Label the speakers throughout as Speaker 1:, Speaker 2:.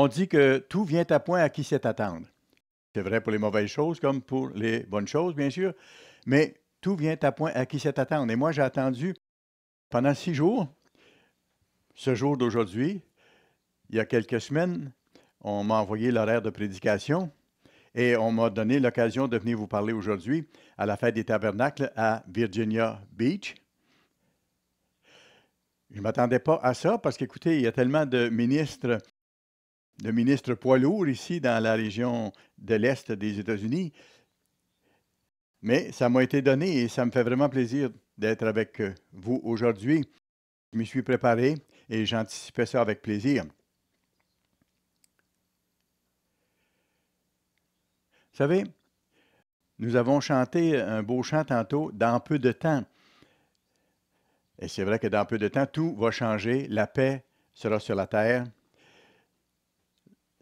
Speaker 1: On dit que tout vient à point à qui sait attendre. C'est vrai pour les mauvaises choses comme pour les bonnes choses, bien sûr, mais tout vient à point à qui sait attendre. Et moi, j'ai attendu pendant six jours, ce jour d'aujourd'hui, il y a quelques semaines, on m'a envoyé l'horaire de prédication et on m'a donné l'occasion de venir vous parler aujourd'hui à la fête des tabernacles à Virginia Beach. Je ne m'attendais pas à ça parce qu'écoutez, il y a tellement de ministres, de ministres poids lourds ici dans la région de l'Est des États-Unis. Mais ça m'a été donné et ça me fait vraiment plaisir d'être avec vous aujourd'hui. Je m'y suis préparé et j'anticipais ça avec plaisir. Vous savez, nous avons chanté un beau chant tantôt, dans peu de temps. Et c'est vrai que dans peu de temps, tout va changer, la paix sera sur la terre.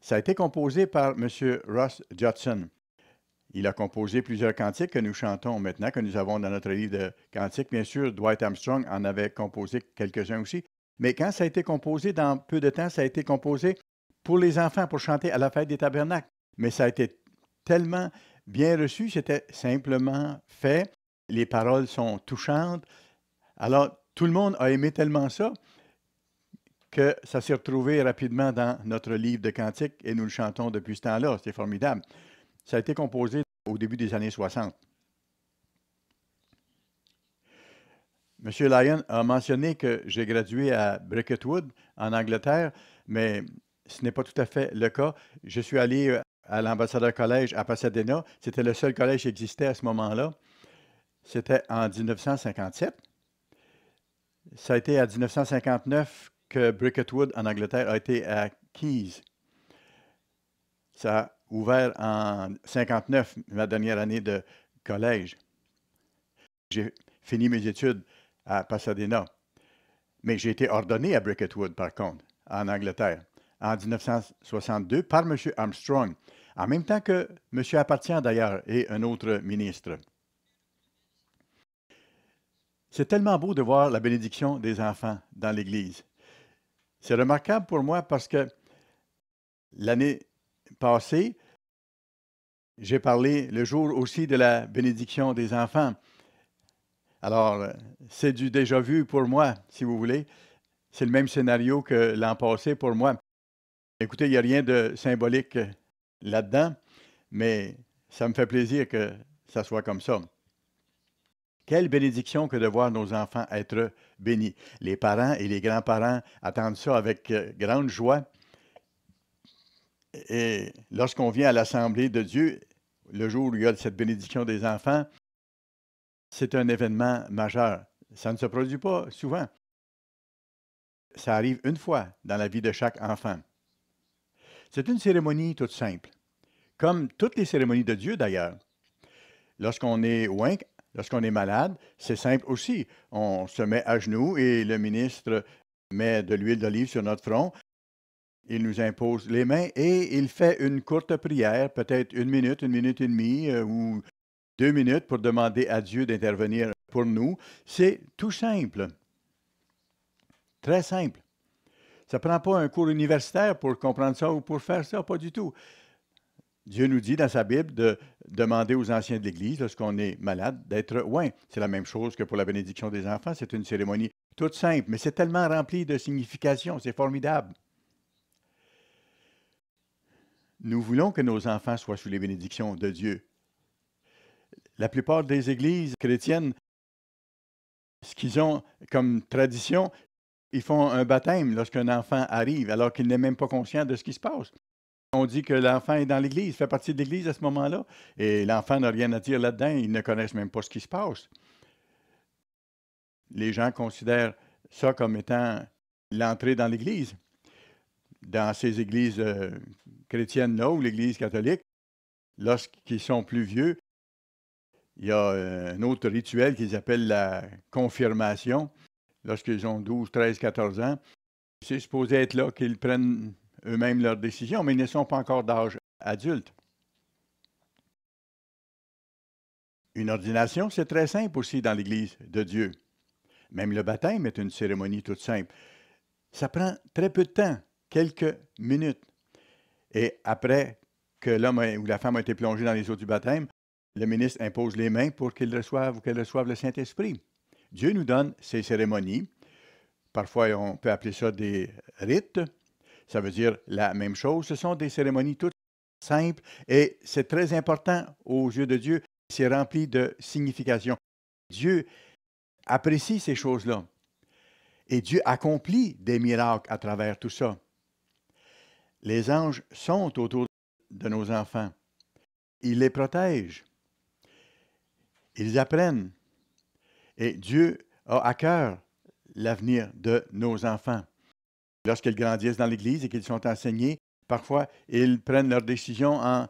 Speaker 1: Ça a été composé par M. Ross Judson. Il a composé plusieurs cantiques que nous chantons maintenant, que nous avons dans notre livre de cantiques. Bien sûr, Dwight Armstrong en avait composé quelques-uns aussi. Mais quand ça a été composé, dans peu de temps, ça a été composé pour les enfants, pour chanter à la fête des tabernacles. Mais ça a été tellement bien reçu, c'était simplement fait. Les paroles sont touchantes. Alors, tout le monde a aimé tellement ça que ça s'est retrouvé rapidement dans notre livre de cantiques et nous le chantons depuis ce temps-là. C'est formidable. Ça a été composé au début des années 60. M. Lyon a mentionné que j'ai gradué à Bricketwood, en Angleterre, mais ce n'est pas tout à fait le cas. Je suis allé euh, à l'ambassadeur collège à Pasadena. C'était le seul collège qui existait à ce moment-là. C'était en 1957. Ça a été à 1959 que Bricketwood en Angleterre a été acquise. Ça a ouvert en 59, ma dernière année de collège. J'ai fini mes études à Pasadena. Mais j'ai été ordonné à Bricketwood, par contre, en Angleterre, en 1962 par M. Armstrong, en même temps que M. Appartient d'ailleurs et un autre ministre. C'est tellement beau de voir la bénédiction des enfants dans l'Église. C'est remarquable pour moi parce que l'année passée, j'ai parlé le jour aussi de la bénédiction des enfants. Alors, c'est du déjà vu pour moi, si vous voulez. C'est le même scénario que l'an passé pour moi. Écoutez, il n'y a rien de symbolique là-dedans, mais ça me fait plaisir que ça soit comme ça. Quelle bénédiction que de voir nos enfants être bénis. Les parents et les grands-parents attendent ça avec euh, grande joie. Et lorsqu'on vient à l'Assemblée de Dieu, le jour où il y a cette bénédiction des enfants, c'est un événement majeur. Ça ne se produit pas souvent. Ça arrive une fois dans la vie de chaque enfant. C'est une cérémonie toute simple, comme toutes les cérémonies de Dieu d'ailleurs. Lorsqu'on est oint, Lorsqu'on est malade, c'est simple aussi. On se met à genoux et le ministre met de l'huile d'olive sur notre front. Il nous impose les mains et il fait une courte prière, peut-être une minute, une minute et demie euh, ou deux minutes pour demander à Dieu d'intervenir pour nous. C'est tout simple. Très simple. Ça ne prend pas un cours universitaire pour comprendre ça ou pour faire ça, pas du tout. Dieu nous dit dans sa Bible de demander aux anciens de l'Église, lorsqu'on est malade, d'être loin. C'est la même chose que pour la bénédiction des enfants. C'est une cérémonie toute simple, mais c'est tellement rempli de signification. C'est formidable. Nous voulons que nos enfants soient sous les bénédictions de Dieu. La plupart des églises chrétiennes, ce qu'ils ont comme tradition, ils font un baptême lorsqu'un enfant arrive, alors qu'il n'est même pas conscient de ce qui se passe. On dit que l'enfant est dans l'Église, fait partie de l'Église à ce moment-là, et l'enfant n'a rien à dire là-dedans, ils ne connaissent même pas ce qui se passe. Les gens considèrent ça comme étant l'entrée dans l'Église. Dans ces églises euh, chrétiennes-là ou l'Église catholique, lorsqu'ils sont plus vieux, il y a euh, un autre rituel qu'ils appellent la confirmation. Lorsqu'ils ont 12, 13, 14 ans, c'est supposé être là qu'ils prennent eux-mêmes leurs décisions, mais ils ne sont pas encore d'âge adulte. Une ordination, c'est très simple aussi dans l'Église de Dieu. Même le baptême est une cérémonie toute simple. Ça prend très peu de temps, quelques minutes. Et après que l'homme ou la femme a été plongé dans les eaux du baptême, le ministre impose les mains pour qu'il reçoive ou qu'elle reçoive le Saint-Esprit. Dieu nous donne ces cérémonies. Parfois, on peut appeler ça des rites. Ça veut dire la même chose. Ce sont des cérémonies toutes simples et c'est très important aux yeux de Dieu. C'est rempli de signification. Dieu apprécie ces choses-là. Et Dieu accomplit des miracles à travers tout ça. Les anges sont autour de nos enfants. Ils les protègent. Ils apprennent. Et Dieu a à cœur l'avenir de nos enfants. Lorsqu'ils grandissent dans l'Église et qu'ils sont enseignés, parfois ils prennent leurs décisions en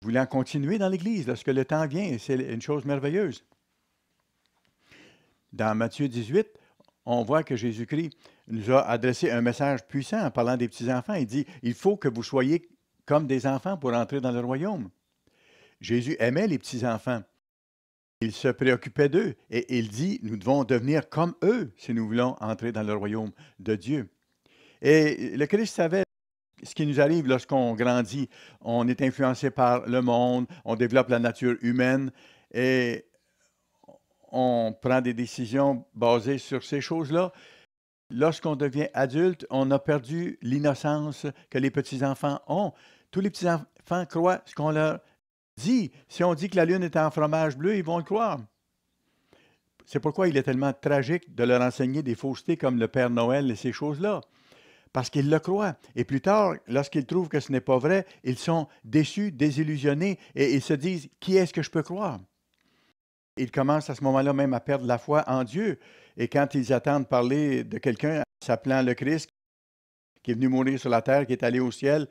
Speaker 1: voulant continuer dans l'Église lorsque le temps vient. C'est une chose merveilleuse. Dans Matthieu 18, on voit que Jésus-Christ nous a adressé un message puissant en parlant des petits-enfants. Il dit, il faut que vous soyez comme des enfants pour entrer dans le royaume. Jésus aimait les petits-enfants. Il se préoccupait d'eux et il dit, nous devons devenir comme eux si nous voulons entrer dans le royaume de Dieu. Et le Christ savait ce qui nous arrive lorsqu'on grandit. On est influencé par le monde, on développe la nature humaine et on prend des décisions basées sur ces choses-là. Lorsqu'on devient adulte, on a perdu l'innocence que les petits-enfants ont. Tous les petits-enfants croient ce qu'on leur dit. Si on dit que la lune est en fromage bleu, ils vont le croire. C'est pourquoi il est tellement tragique de leur enseigner des faussetés comme le Père Noël et ces choses-là. Parce qu'ils le croient. Et plus tard, lorsqu'ils trouvent que ce n'est pas vrai, ils sont déçus, désillusionnés et ils se disent Qui est-ce que je peux croire Ils commencent à ce moment-là même à perdre la foi en Dieu. Et quand ils attendent parler de quelqu'un s'appelant le Christ, qui est venu mourir sur la terre, qui est allé au ciel,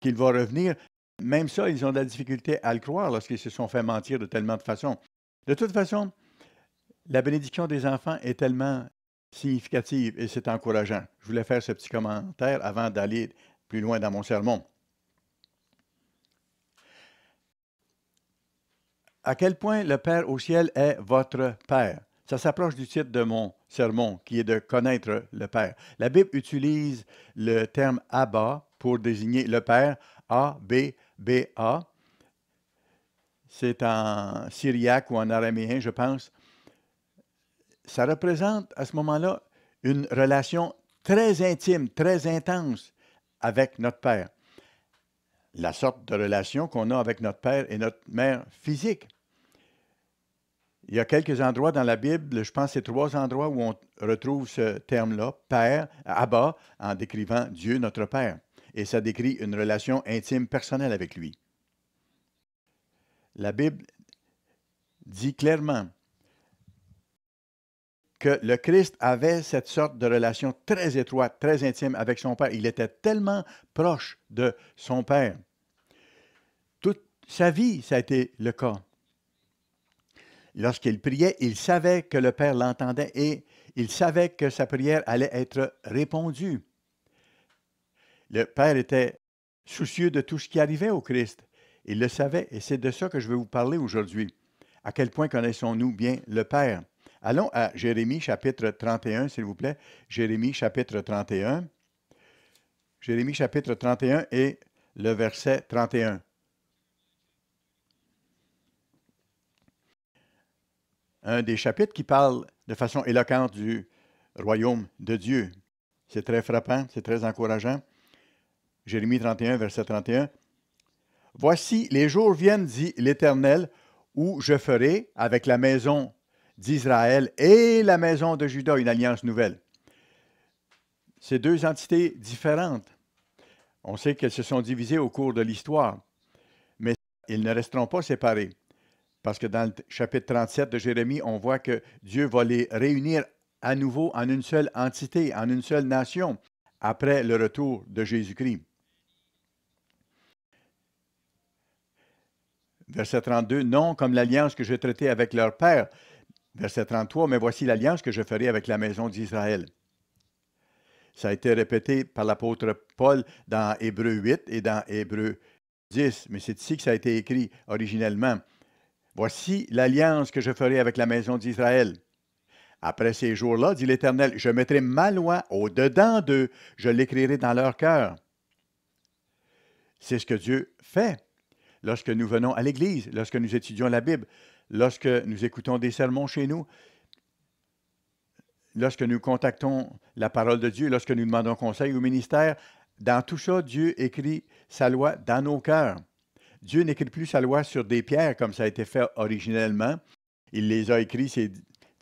Speaker 1: qu'il va revenir, même ça, ils ont de la difficulté à le croire lorsqu'ils se sont fait mentir de tellement de façons. De toute façon, la bénédiction des enfants est tellement significative et c'est encourageant. Je voulais faire ce petit commentaire avant d'aller plus loin dans mon sermon. À quel point le Père au ciel est votre Père? Ça s'approche du titre de mon sermon, qui est de connaître le Père. La Bible utilise le terme Abba pour désigner le Père, A, B, B, A. C'est en syriaque ou en araméen, je pense. Ça représente à ce moment-là une relation très intime, très intense avec notre Père. La sorte de relation qu'on a avec notre Père et notre Mère physique. Il y a quelques endroits dans la Bible, je pense c'est trois endroits où on retrouve ce terme-là, Père, Abba, en décrivant Dieu notre Père. Et ça décrit une relation intime, personnelle avec lui. La Bible dit clairement que le Christ avait cette sorte de relation très étroite, très intime avec son Père. Il était tellement proche de son Père. Toute sa vie, ça a été le cas. Lorsqu'il priait, il savait que le Père l'entendait et il savait que sa prière allait être répondue. Le Père était soucieux de tout ce qui arrivait au Christ. Il le savait et c'est de ça que je vais vous parler aujourd'hui. À quel point connaissons-nous bien le Père? Allons à Jérémie chapitre 31, s'il vous plaît. Jérémie chapitre 31. Jérémie chapitre 31 et le verset 31. un des chapitres qui parle de façon éloquente du royaume de Dieu. C'est très frappant, c'est très encourageant. Jérémie 31, verset 31. Voici, les jours viennent, dit l'Éternel, où je ferai avec la maison d'Israël et la maison de Juda une alliance nouvelle. Ces deux entités différentes. On sait qu'elles se sont divisées au cours de l'histoire, mais ils ne resteront pas séparés. Parce que dans le chapitre 37 de Jérémie, on voit que Dieu va les réunir à nouveau en une seule entité, en une seule nation, après le retour de Jésus-Christ. Verset 32, non comme l'alliance que je traitais avec leur père. Verset 33, mais voici l'alliance que je ferai avec la maison d'Israël. Ça a été répété par l'apôtre Paul dans Hébreu 8 et dans Hébreu 10, mais c'est ici que ça a été écrit originellement. Voici l'alliance que je ferai avec la maison d'Israël. Après ces jours-là, dit l'Éternel, je mettrai ma loi au-dedans d'eux, je l'écrirai dans leur cœur. C'est ce que Dieu fait lorsque nous venons à l'Église, lorsque nous étudions la Bible, lorsque nous écoutons des sermons chez nous, lorsque nous contactons la parole de Dieu, lorsque nous demandons conseil au ministère. Dans tout ça, Dieu écrit sa loi dans nos cœurs. Dieu n'écrit plus sa loi sur des pierres comme ça a été fait originellement. Il les a écrits, ces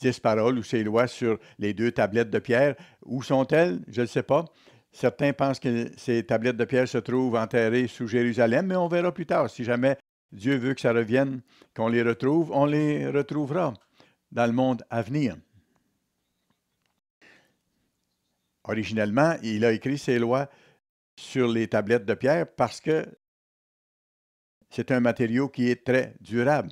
Speaker 1: dix paroles ou ces lois, sur les deux tablettes de pierre. Où sont-elles? Je ne sais pas. Certains pensent que ces tablettes de pierre se trouvent enterrées sous Jérusalem, mais on verra plus tard. Si jamais Dieu veut que ça revienne, qu'on les retrouve, on les retrouvera dans le monde à venir. Originellement, il a écrit ces lois sur les tablettes de pierre parce que c'est un matériau qui est très durable.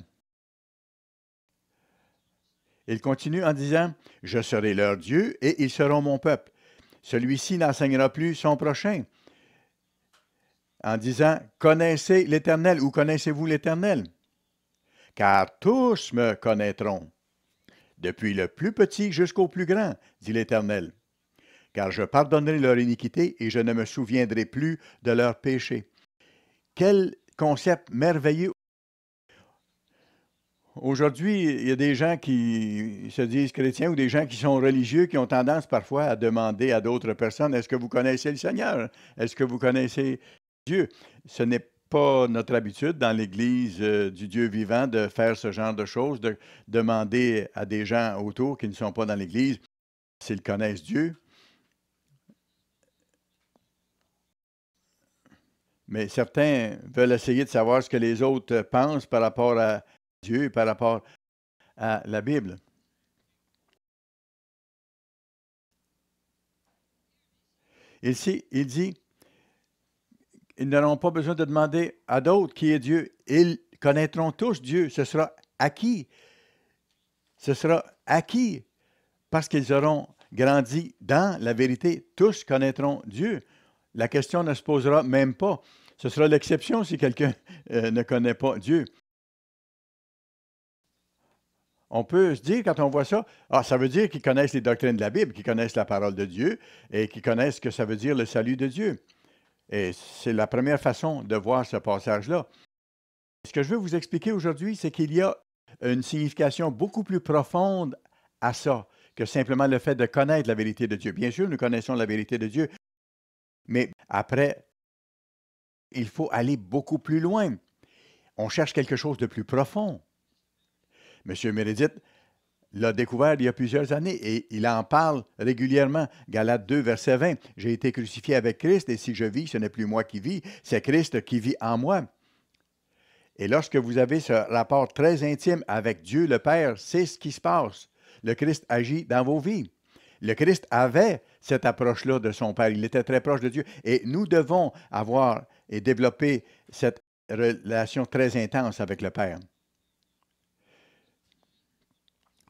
Speaker 1: Il continue en disant, Je serai leur Dieu et ils seront mon peuple. Celui-ci n'enseignera plus son prochain. En disant, Connaissez l'Éternel ou connaissez-vous l'Éternel? Car tous me connaîtront, depuis le plus petit jusqu'au plus grand, dit l'Éternel. Car je pardonnerai leur iniquité et je ne me souviendrai plus de leurs péchés. Quel concept merveilleux. Aujourd'hui, il y a des gens qui se disent chrétiens ou des gens qui sont religieux qui ont tendance parfois à demander à d'autres personnes, est-ce que vous connaissez le Seigneur? Est-ce que vous connaissez Dieu? Ce n'est pas notre habitude dans l'Église euh, du Dieu vivant de faire ce genre de choses, de demander à des gens autour qui ne sont pas dans l'Église s'ils connaissent Dieu. Mais certains veulent essayer de savoir ce que les autres pensent par rapport à Dieu par rapport à la Bible. Ici, il dit, ils n'auront pas besoin de demander à d'autres qui est Dieu. Ils connaîtront tous Dieu. Ce sera acquis. Ce sera acquis parce qu'ils auront grandi dans la vérité. Tous connaîtront Dieu. La question ne se posera même pas. Ce sera l'exception si quelqu'un euh, ne connaît pas Dieu. On peut se dire, quand on voit ça, ah, ça veut dire qu'ils connaissent les doctrines de la Bible, qu'ils connaissent la parole de Dieu et qu'ils connaissent ce que ça veut dire le salut de Dieu. Et c'est la première façon de voir ce passage-là. Ce que je veux vous expliquer aujourd'hui, c'est qu'il y a une signification beaucoup plus profonde à ça que simplement le fait de connaître la vérité de Dieu. Bien sûr, nous connaissons la vérité de Dieu, mais après, il faut aller beaucoup plus loin. On cherche quelque chose de plus profond. M. Meredith l'a découvert il y a plusieurs années et il en parle régulièrement. Galates 2, verset 20. J'ai été crucifié avec Christ et si je vis, ce n'est plus moi qui vis, c'est Christ qui vit en moi. Et lorsque vous avez ce rapport très intime avec Dieu le Père, c'est ce qui se passe. Le Christ agit dans vos vies. Le Christ avait cette approche-là de son Père. Il était très proche de Dieu. Et nous devons avoir et développer cette relation très intense avec le Père.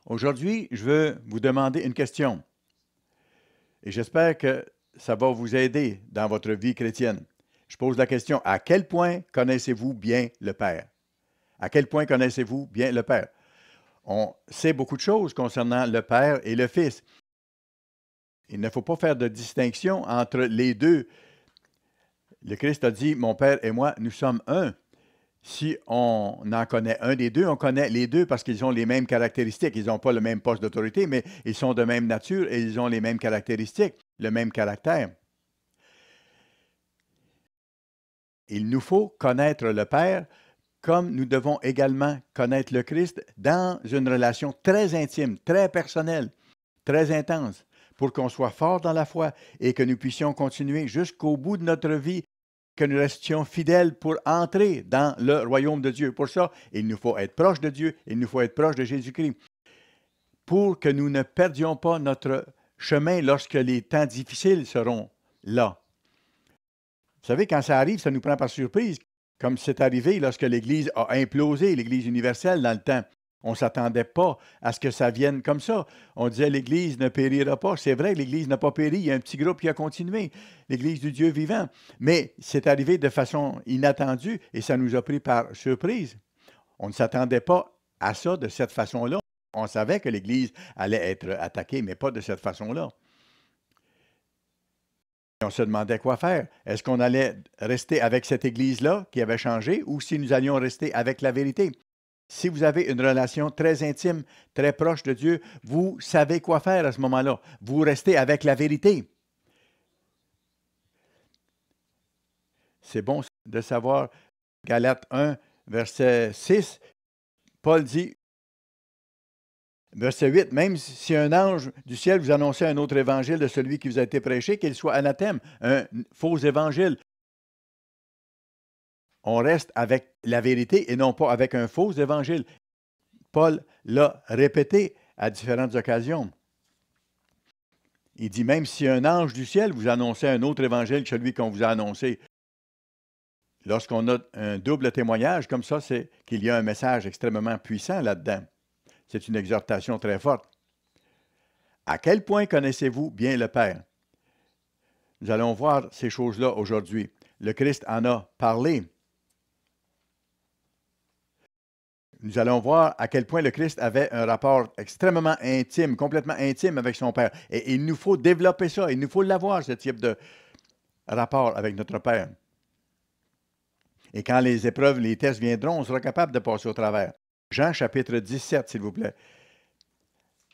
Speaker 1: Aujourd'hui, je veux vous demander une question. Et j'espère que ça va vous aider dans votre vie chrétienne. Je pose la question, à quel point connaissez-vous bien le Père? À quel point connaissez-vous bien le Père? On sait beaucoup de choses concernant le Père et le Fils. Il ne faut pas faire de distinction entre les deux. Le Christ a dit, mon Père et moi, nous sommes un. Si on en connaît un des deux, on connaît les deux parce qu'ils ont les mêmes caractéristiques. Ils n'ont pas le même poste d'autorité, mais ils sont de même nature et ils ont les mêmes caractéristiques, le même caractère. Il nous faut connaître le Père comme nous devons également connaître le Christ dans une relation très intime, très personnelle, très intense pour qu'on soit fort dans la foi et que nous puissions continuer jusqu'au bout de notre vie, que nous restions fidèles pour entrer dans le royaume de Dieu. Pour ça, il nous faut être proche de Dieu, il nous faut être proche de Jésus-Christ, pour que nous ne perdions pas notre chemin lorsque les temps difficiles seront là. Vous savez, quand ça arrive, ça nous prend par surprise, comme c'est arrivé lorsque l'Église a implosé, l'Église universelle dans le temps. On ne s'attendait pas à ce que ça vienne comme ça. On disait l'Église ne périra pas. C'est vrai, l'Église n'a pas péri. Il y a un petit groupe qui a continué, l'Église du Dieu vivant. Mais c'est arrivé de façon inattendue et ça nous a pris par surprise. On ne s'attendait pas à ça de cette façon-là. On savait que l'Église allait être attaquée, mais pas de cette façon-là. on se demandait quoi faire. Est-ce qu'on allait rester avec cette Église-là qui avait changé ou si nous allions rester avec la vérité? Si vous avez une relation très intime, très proche de Dieu, vous savez quoi faire à ce moment-là. Vous restez avec la vérité. C'est bon de savoir, Galates 1, verset 6, Paul dit, verset 8, même si un ange du ciel vous annonçait un autre évangile de celui qui vous a été prêché, qu'il soit anathème, un faux évangile, on reste avec la vérité et non pas avec un faux évangile. Paul l'a répété à différentes occasions. Il dit même si un ange du ciel vous annonçait un autre évangile que celui qu'on vous a annoncé, lorsqu'on a un double témoignage comme ça, c'est qu'il y a un message extrêmement puissant là-dedans. C'est une exhortation très forte. À quel point connaissez-vous bien le Père? Nous allons voir ces choses-là aujourd'hui. Le Christ en a parlé. Nous allons voir à quel point le Christ avait un rapport extrêmement intime, complètement intime avec son Père. Et il nous faut développer ça, il nous faut l'avoir, ce type de rapport avec notre Père. Et quand les épreuves, les tests viendront, on sera capable de passer au travers. Jean chapitre 17, s'il vous plaît.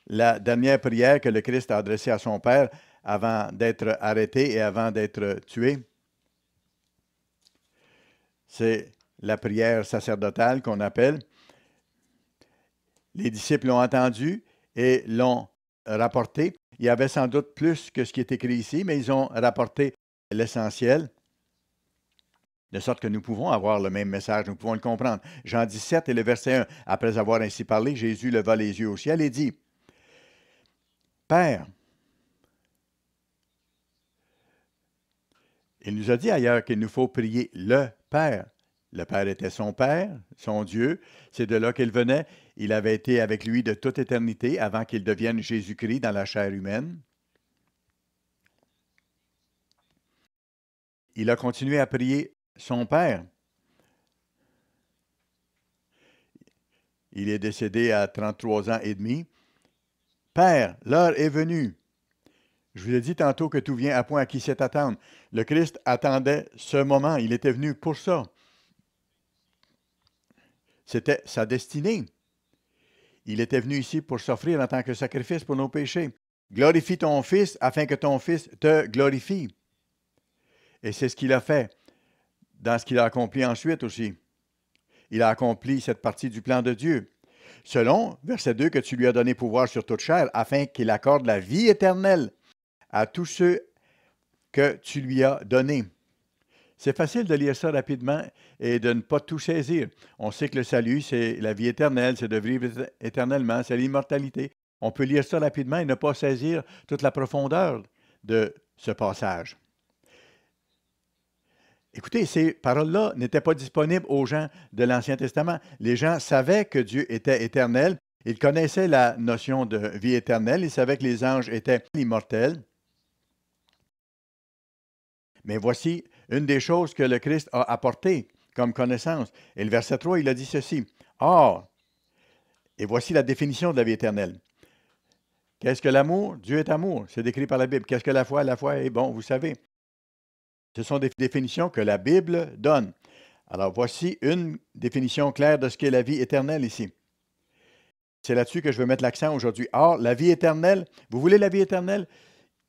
Speaker 1: La dernière prière que le Christ a adressée à son Père avant d'être arrêté et avant d'être tué, c'est la prière sacerdotale qu'on appelle. Les disciples l'ont entendu et l'ont rapporté. Il y avait sans doute plus que ce qui est écrit ici, mais ils ont rapporté l'essentiel de sorte que nous pouvons avoir le même message, nous pouvons le comprendre. Jean 17 et le verset 1, après avoir ainsi parlé, Jésus leva les yeux au ciel et dit, Père, il nous a dit ailleurs qu'il nous faut prier le Père. Le Père était son Père, son Dieu. C'est de là qu'il venait. Il avait été avec lui de toute éternité avant qu'il devienne Jésus-Christ dans la chair humaine. Il a continué à prier son père. Il est décédé à 33 ans et demi. Père, l'heure est venue. Je vous ai dit tantôt que tout vient à point à qui sait attendre. Le Christ attendait ce moment. Il était venu pour ça. C'était sa destinée. Il était venu ici pour s'offrir en tant que sacrifice pour nos péchés. Glorifie ton Fils afin que ton Fils te glorifie. Et c'est ce qu'il a fait dans ce qu'il a accompli ensuite aussi. Il a accompli cette partie du plan de Dieu. Selon, verset 2, que tu lui as donné pouvoir sur toute chair, afin qu'il accorde la vie éternelle à tous ceux que tu lui as donnés. C'est facile de lire ça rapidement et de ne pas tout saisir. On sait que le salut, c'est la vie éternelle, c'est de vivre éternellement, c'est l'immortalité. On peut lire ça rapidement et ne pas saisir toute la profondeur de ce passage. Écoutez, ces paroles-là n'étaient pas disponibles aux gens de l'Ancien Testament. Les gens savaient que Dieu était éternel. Ils connaissaient la notion de vie éternelle. Ils savaient que les anges étaient immortels. Mais voici une des choses que le Christ a apportées comme connaissance. Et le verset 3, il a dit ceci. Or, et voici la définition de la vie éternelle. Qu'est-ce que l'amour? Dieu est amour. C'est décrit par la Bible. Qu'est-ce que la foi? La foi est bon, vous savez. Ce sont des définitions que la Bible donne. Alors voici une définition claire de ce qu'est la vie éternelle ici. C'est là-dessus que je veux mettre l'accent aujourd'hui. Or, la vie éternelle, vous voulez la vie éternelle?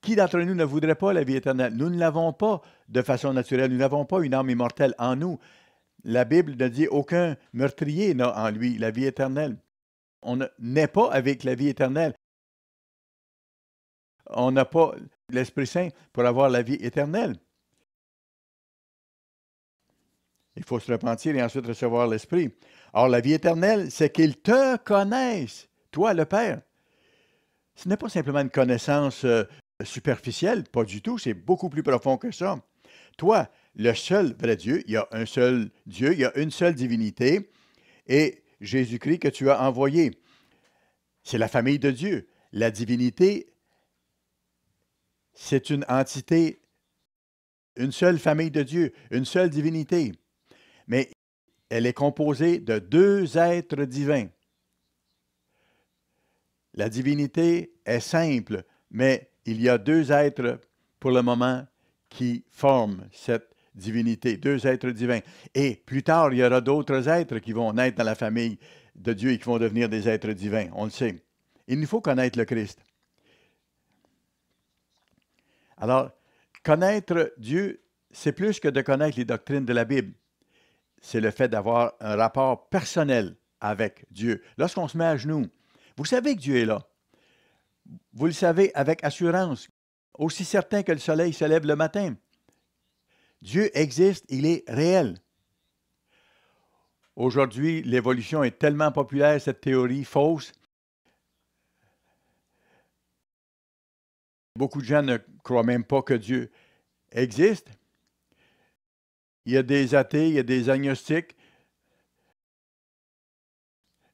Speaker 1: Qui d'entre nous ne voudrait pas la vie éternelle? Nous ne l'avons pas de façon naturelle. Nous n'avons pas une âme immortelle en nous. La Bible ne dit aucun meurtrier n'a en lui la vie éternelle. On n'est pas avec la vie éternelle. On n'a pas l'Esprit Saint pour avoir la vie éternelle. Il faut se repentir et ensuite recevoir l'Esprit. Or, la vie éternelle, c'est qu'ils te connaissent, toi, le Père. Ce n'est pas simplement une connaissance superficielle, pas du tout, c'est beaucoup plus profond que ça. Toi, le seul vrai Dieu, il y a un seul Dieu, il y a une seule divinité, et Jésus-Christ que tu as envoyé. C'est la famille de Dieu. La divinité, c'est une entité, une seule famille de Dieu, une seule divinité mais elle est composée de deux êtres divins. La divinité est simple, mais il y a deux êtres pour le moment qui forment cette divinité, deux êtres divins. Et plus tard, il y aura d'autres êtres qui vont naître dans la famille de Dieu et qui vont devenir des êtres divins. On le sait. Il nous faut connaître le Christ. Alors, connaître Dieu, c'est plus que de connaître les doctrines de la Bible. C'est le fait d'avoir un rapport personnel avec Dieu. Lorsqu'on se met à genoux, vous savez que Dieu est là. Vous le savez avec assurance, aussi certain que le soleil se lève le matin. Dieu existe, il est réel. Aujourd'hui, l'évolution est tellement populaire, cette théorie fausse. Beaucoup de gens ne croient même pas que Dieu existe. Il y a des athées, il y a des agnostiques.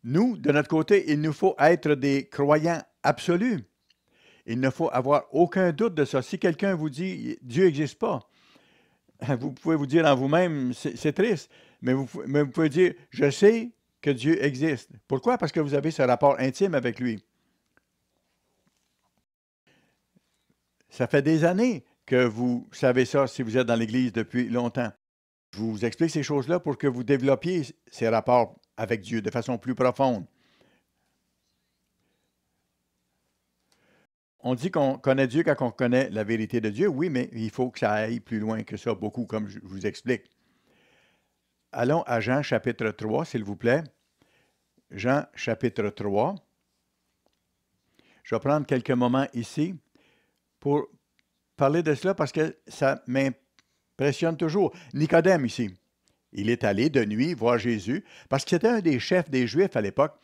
Speaker 1: Nous, de notre côté, il nous faut être des croyants absolus. Il ne faut avoir aucun doute de ça. Si quelqu'un vous dit Dieu n'existe pas, vous pouvez vous dire en vous-même, c'est triste, mais vous, mais vous pouvez dire, je sais que Dieu existe. Pourquoi? Parce que vous avez ce rapport intime avec lui. Ça fait des années que vous savez ça si vous êtes dans l'Église depuis longtemps. Je vous explique ces choses-là pour que vous développiez ces rapports avec Dieu de façon plus profonde. On dit qu'on connaît Dieu quand on connaît la vérité de Dieu, oui, mais il faut que ça aille plus loin que ça, beaucoup, comme je vous explique. Allons à Jean chapitre 3, s'il vous plaît. Jean chapitre 3. Je vais prendre quelques moments ici pour parler de cela parce que ça m'impressionne toujours. Nicodème ici, il est allé de nuit voir Jésus parce que c'était un des chefs des Juifs à l'époque.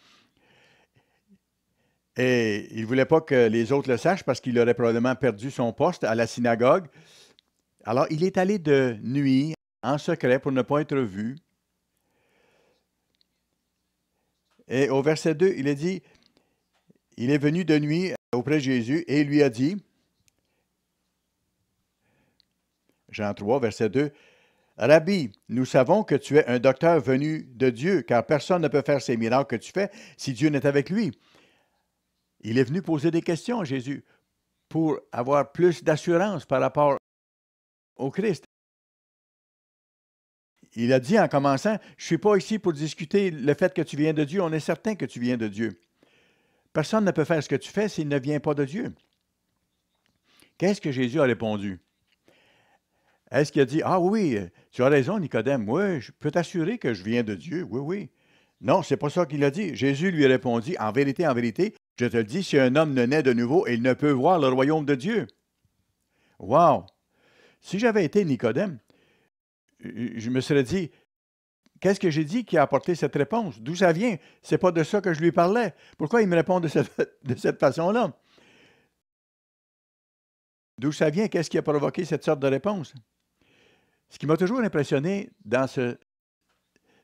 Speaker 1: Et il ne voulait pas que les autres le sachent parce qu'il aurait probablement perdu son poste à la synagogue. Alors, il est allé de nuit, en secret, pour ne pas être vu. Et au verset 2, il est dit, il est venu de nuit auprès de Jésus et il lui a dit, Jean 3, verset 2, Rabbi, nous savons que tu es un docteur venu de Dieu, car personne ne peut faire ces miracles que tu fais si Dieu n'est avec lui. Il est venu poser des questions à Jésus pour avoir plus d'assurance par rapport au Christ. Il a dit en commençant, je ne suis pas ici pour discuter le fait que tu viens de Dieu, on est certain que tu viens de Dieu. Personne ne peut faire ce que tu fais s'il ne vient pas de Dieu. Qu'est-ce que Jésus a répondu? Est-ce qu'il a dit, ah oui, tu as raison, Nicodème, oui, je peux t'assurer que je viens de Dieu, oui, oui. Non, c'est pas ça qu'il a dit. Jésus lui a répondu, en vérité, en vérité, je te le dis, si un homme ne naît de nouveau, il ne peut voir le royaume de Dieu. Wow! Si j'avais été Nicodème, je me serais dit, qu'est-ce que j'ai dit qui a apporté cette réponse? D'où ça vient? C'est pas de ça que je lui parlais. Pourquoi il me répond de cette, de cette façon-là? D'où ça vient? Qu'est-ce qui a provoqué cette sorte de réponse? Ce qui m'a toujours impressionné dans ce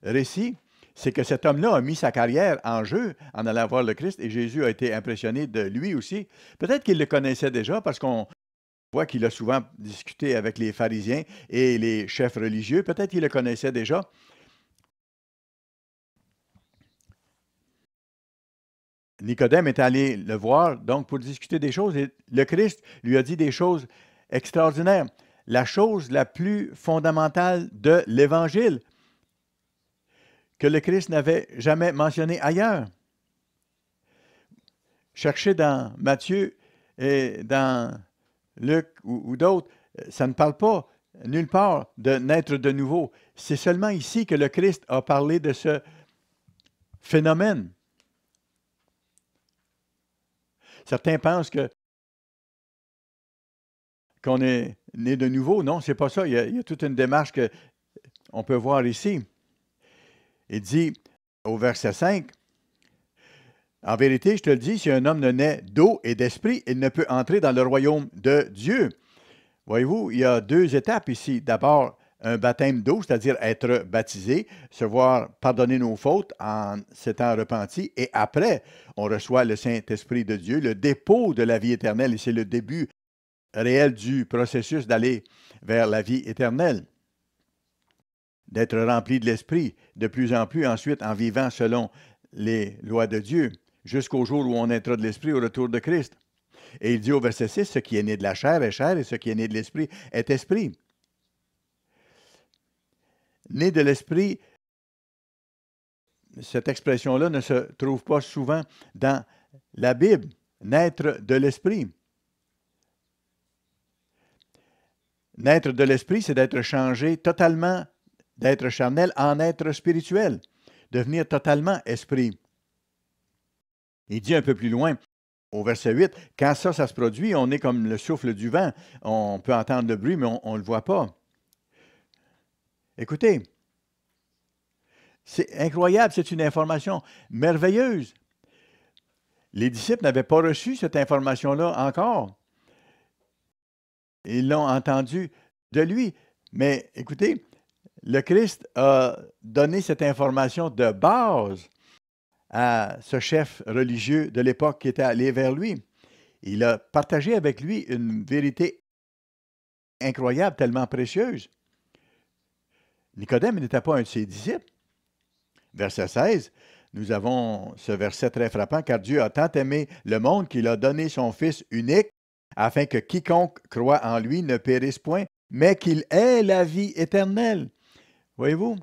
Speaker 1: récit, c'est que cet homme-là a mis sa carrière en jeu en allant voir le Christ et Jésus a été impressionné de lui aussi. Peut-être qu'il le connaissait déjà parce qu'on voit qu'il a souvent discuté avec les pharisiens et les chefs religieux. Peut-être qu'il le connaissait déjà. Nicodème est allé le voir donc pour discuter des choses et le Christ lui a dit des choses extraordinaires. La chose la plus fondamentale de l'Évangile, que le Christ n'avait jamais mentionné ailleurs. Cherchez dans Matthieu et dans Luc ou, d'autres, ça ne parle pas nulle part de naître de nouveau. C'est seulement ici que le Christ a parlé de ce phénomène. Certains pensent que qu'on est né de nouveau. Non, c'est pas ça. Il y, a, il y a toute une démarche qu'on peut voir ici. Il dit au verset 5, En vérité, je te le dis, si un homme ne naît d'eau et d'esprit, il ne peut entrer dans le royaume de Dieu. Voyez-vous, il y a deux étapes ici. D'abord, un baptême d'eau, c'est-à-dire être baptisé, se voir pardonner nos fautes en s'étant repenti, et après, on reçoit le Saint-Esprit de Dieu, le dépôt de la vie éternelle, et c'est le début réel du processus d'aller vers la vie éternelle d'être rempli de l'Esprit de plus en plus ensuite en vivant selon les lois de Dieu, jusqu'au jour où on naîtra de l'Esprit au retour de Christ. Et il dit au verset 6, ce qui est né de la chair est chair et ce qui est né de l'esprit est esprit. Né de l'esprit, cette expression-là ne se trouve pas souvent dans la Bible, naître de l'esprit. Naître de l'esprit, c'est d'être changé totalement, d'être charnel en être spirituel, devenir totalement esprit. Il dit un peu plus loin, au verset 8, quand ça, ça se produit, on est comme le souffle du vent. On peut entendre le bruit, mais on ne le voit pas. Écoutez, c'est incroyable, c'est une information merveilleuse. Les disciples n'avaient pas reçu cette information-là encore. Ils l'ont entendu de lui. Mais écoutez, le Christ a donné cette information de base à ce chef religieux de l'époque qui était allé vers lui. Il a partagé avec lui une vérité incroyable, tellement précieuse. Nicodème n'était pas un de ses disciples. Verset 16, nous avons ce verset très frappant, car Dieu a tant aimé le monde qu'il a donné son Fils unique, afin que quiconque croit en lui ne périsse point, mais qu'il ait la vie éternelle. Voyez-vous?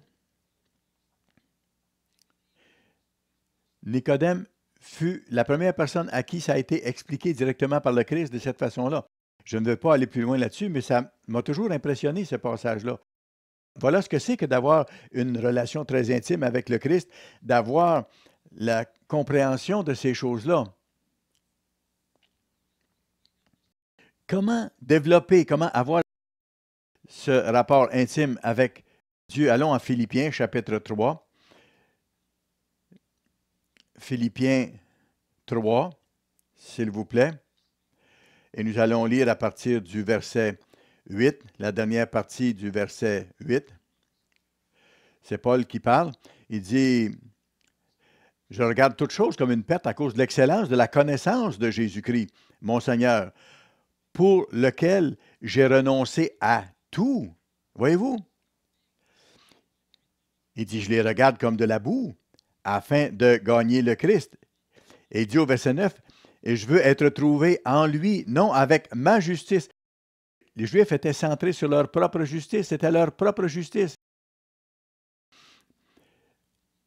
Speaker 1: Nicodème fut la première personne à qui ça a été expliqué directement par le Christ de cette façon-là. Je ne veux pas aller plus loin là-dessus, mais ça m'a toujours impressionné ce passage-là. Voilà ce que c'est que d'avoir une relation très intime avec le Christ, d'avoir la compréhension de ces choses-là. Comment développer, comment avoir ce rapport intime avec Allons en Philippiens chapitre 3. Philippiens 3, s'il vous plaît. Et nous allons lire à partir du verset 8, la dernière partie du verset 8. C'est Paul qui parle. Il dit, je regarde toute chose comme une perte à cause de l'excellence de la connaissance de Jésus-Christ, mon Seigneur, pour lequel j'ai renoncé à tout. Voyez-vous? Il dit, je les regarde comme de la boue afin de gagner le Christ. Et il dit au verset 9, et je veux être trouvé en lui, non avec ma justice, les Juifs étaient centrés sur leur propre justice, c'était leur propre justice.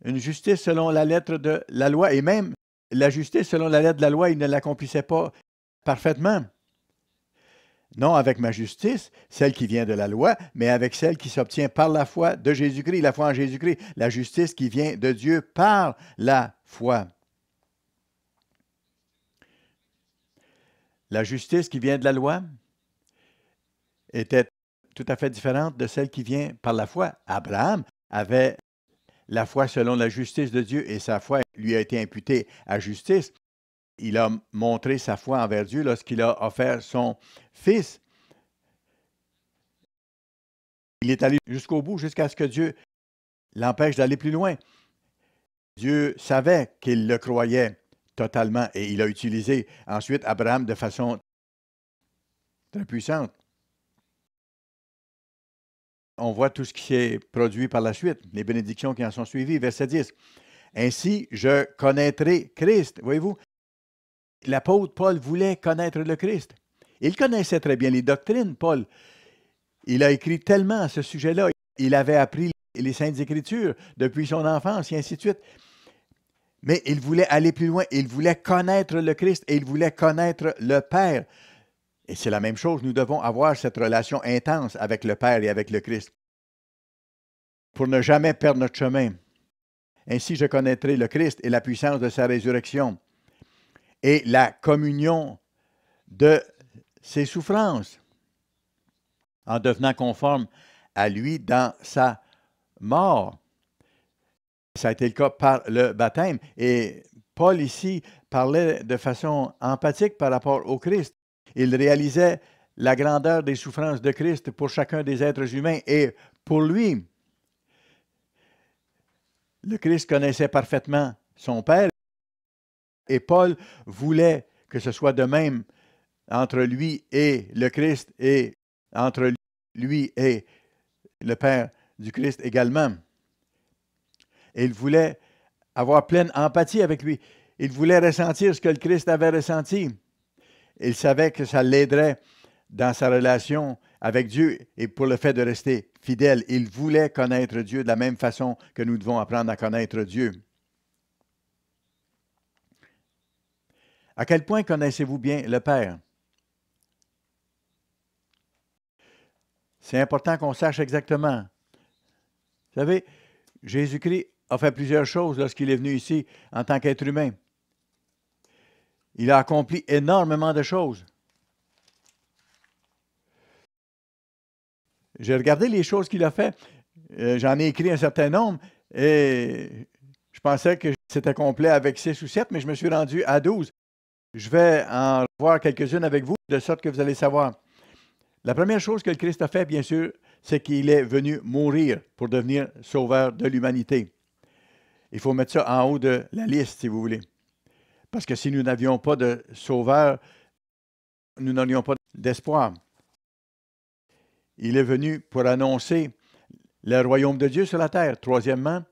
Speaker 1: Une justice selon la lettre de la loi, et même la justice selon la lettre de la loi, ils ne l'accomplissaient pas parfaitement. Non avec ma justice, celle qui vient de la loi, mais avec celle qui s'obtient par la foi de Jésus-Christ, la foi en Jésus-Christ, la justice qui vient de Dieu par la foi. La justice qui vient de la loi, était tout à fait différente de celle qui vient par la foi. Abraham avait la foi selon la justice de Dieu et sa foi lui a été imputée à justice. Il a montré sa foi envers Dieu lorsqu'il a offert son fils. Il est allé jusqu'au bout, jusqu'à ce que Dieu l'empêche d'aller plus loin. Dieu savait qu'il le croyait totalement et il a utilisé ensuite Abraham de façon très puissante on voit tout ce qui s'est produit par la suite, les bénédictions qui en sont suivies. Verset 10. Ainsi, je connaîtrai Christ. Voyez-vous, l'apôtre Paul voulait connaître le Christ. Il connaissait très bien les doctrines, Paul. Il a écrit tellement à ce sujet-là. Il avait appris les Saintes Écritures depuis son enfance et ainsi de suite. Mais il voulait aller plus loin. Il voulait connaître le Christ et il voulait connaître le Père. Et c'est la même chose, nous devons avoir cette relation intense avec le Père et avec le Christ pour ne jamais perdre notre chemin. Ainsi, je connaîtrai le Christ et la puissance de sa résurrection et la communion de ses souffrances en devenant conforme à lui dans sa mort. Ça a été le cas par le baptême. Et Paul ici parlait de façon empathique par rapport au Christ. Il réalisait la grandeur des souffrances de Christ pour chacun des êtres humains et pour lui. Le Christ connaissait parfaitement son Père et Paul voulait que ce soit de même entre lui et le Christ et entre lui et le Père du Christ également. Il voulait avoir pleine empathie avec lui. Il voulait ressentir ce que le Christ avait ressenti. il savait que ça l'aiderait dans sa relation avec Dieu et pour le fait de rester fidèle. Il voulait connaître Dieu de la même façon que nous devons apprendre à connaître Dieu. À quel point connaissez-vous bien le Père? C'est important qu'on sache exactement. Vous savez, Jésus-Christ a fait plusieurs choses lorsqu'il est venu ici en tant qu'être humain. Il a accompli énormément de choses. J'ai regardé les choses qu'il a fait. Euh, j'en ai écrit un certain nombre et je pensais que c'était complet avec 6 ou 7, mais je me suis rendu à 12. Je vais en voir quelques-unes avec vous, de sorte que vous allez savoir. La première chose que le Christ a fait, bien sûr, c'est qu'il est venu mourir pour devenir sauveur de l'humanité. Il faut mettre ça en haut de la liste, si vous voulez. Parce que si nous n'avions pas de sauveur, nous n'aurions pas d'espoir. Il est venu pour annoncer le royaume de Dieu sur la terre. Troisièmement,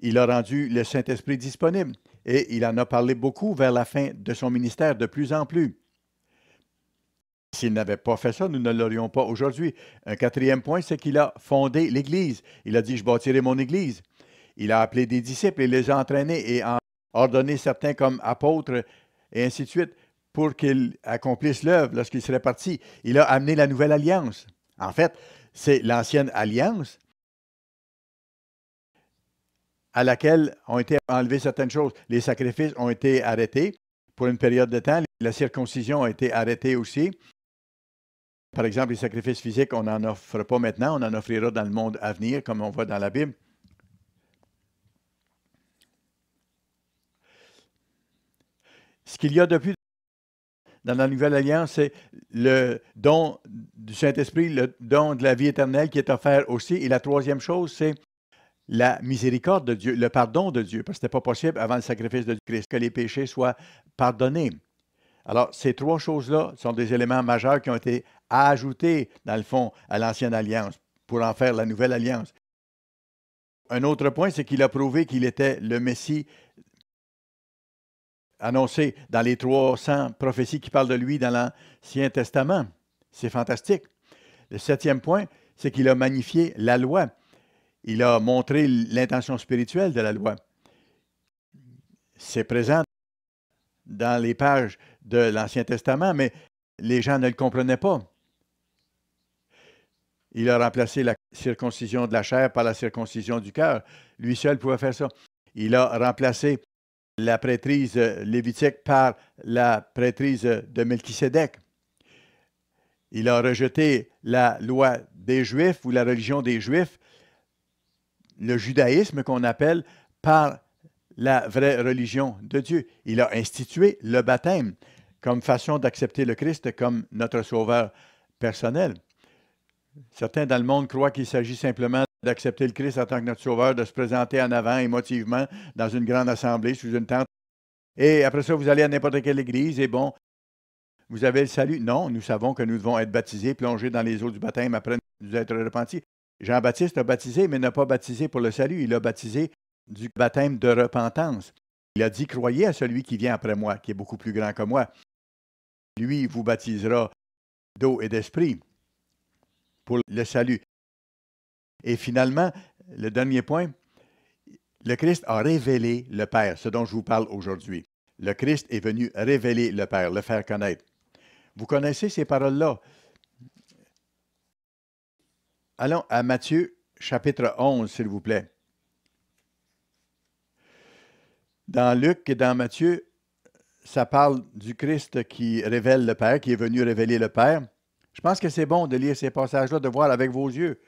Speaker 1: il a rendu le Saint-Esprit disponible et il en a parlé beaucoup vers la fin de son ministère, de plus en plus. S'il n'avait pas fait ça, nous ne l'aurions pas aujourd'hui. Un quatrième point, c'est qu'il a fondé l'Église. Il a dit, je bâtirai mon Église. Il a appelé des disciples et les a entraînés et a ordonné certains comme apôtres et ainsi de suite pour qu'ils accomplissent l'œuvre lorsqu'il serait parti. Il a amené la nouvelle alliance. En fait, c'est l'ancienne alliance à laquelle ont été enlevées certaines choses. Les sacrifices ont été arrêtés pour une période de temps. La circoncision a été arrêtée aussi. Par exemple, les sacrifices physiques, on n'en offre pas maintenant, on en offrira dans le monde à venir, comme on voit dans la Bible. Ce qu'il y a de plus dans la Nouvelle Alliance, c'est le don du Saint-Esprit, le don de la vie éternelle qui est offert aussi. Et la troisième chose, c'est la miséricorde de Dieu, le pardon de Dieu, parce que ce n'était pas possible avant le sacrifice de Christ que les péchés soient pardonnés. Alors, ces trois choses-là sont des éléments majeurs qui ont été ajoutés, dans le fond, à l'ancienne alliance pour en faire la nouvelle alliance. Un autre point, c'est qu'il a prouvé qu'il était le Messie annoncé dans les 300 prophéties qui parlent de lui dans l'Ancien Testament. C'est fantastique. Le septième point, c'est qu'il a magnifié la loi. Il a montré l'intention spirituelle de la loi. C'est présent dans les pages de l'Ancien Testament, mais les gens ne le comprenaient pas. Il a remplacé la circoncision de la chair par la circoncision du cœur. Lui seul pouvait faire ça. Il a remplacé la prêtrise lévitique par la prêtrise de Melchisédek. Il a rejeté la loi des Juifs ou la religion des Juifs, le judaïsme qu'on appelle, par la vraie religion de Dieu. Il a institué le baptême comme façon d'accepter le Christ comme notre sauveur personnel. Certains dans le monde croient qu'il s'agit simplement d'accepter le Christ en tant que notre sauveur, de se présenter en avant émotivement dans une grande assemblée, sous une tente. Et après ça, vous allez à n'importe quelle église et bon, vous avez le salut. Non, nous savons que nous devons être baptisés, plongés dans les eaux du baptême après nous être repentis. Jean-Baptiste a baptisé, mais n'a pas baptisé pour le salut. Il a baptisé du baptême de repentance. Il a dit, croyez à celui qui vient après moi, qui est beaucoup plus grand que moi. Lui vous baptisera d'eau et d'esprit pour le salut. Et finalement, le dernier point, le Christ a révélé le Père, ce dont je vous parle aujourd'hui. Le Christ est venu révéler le Père, le faire connaître. Vous connaissez ces paroles-là? Allons à Matthieu chapitre 11, s'il vous plaît. Dans Luc et dans Matthieu, ça parle du Christ qui révèle le Père, qui est venu révéler le Père. Je pense que c'est bon de lire ces passages-là, de voir avec vos yeux.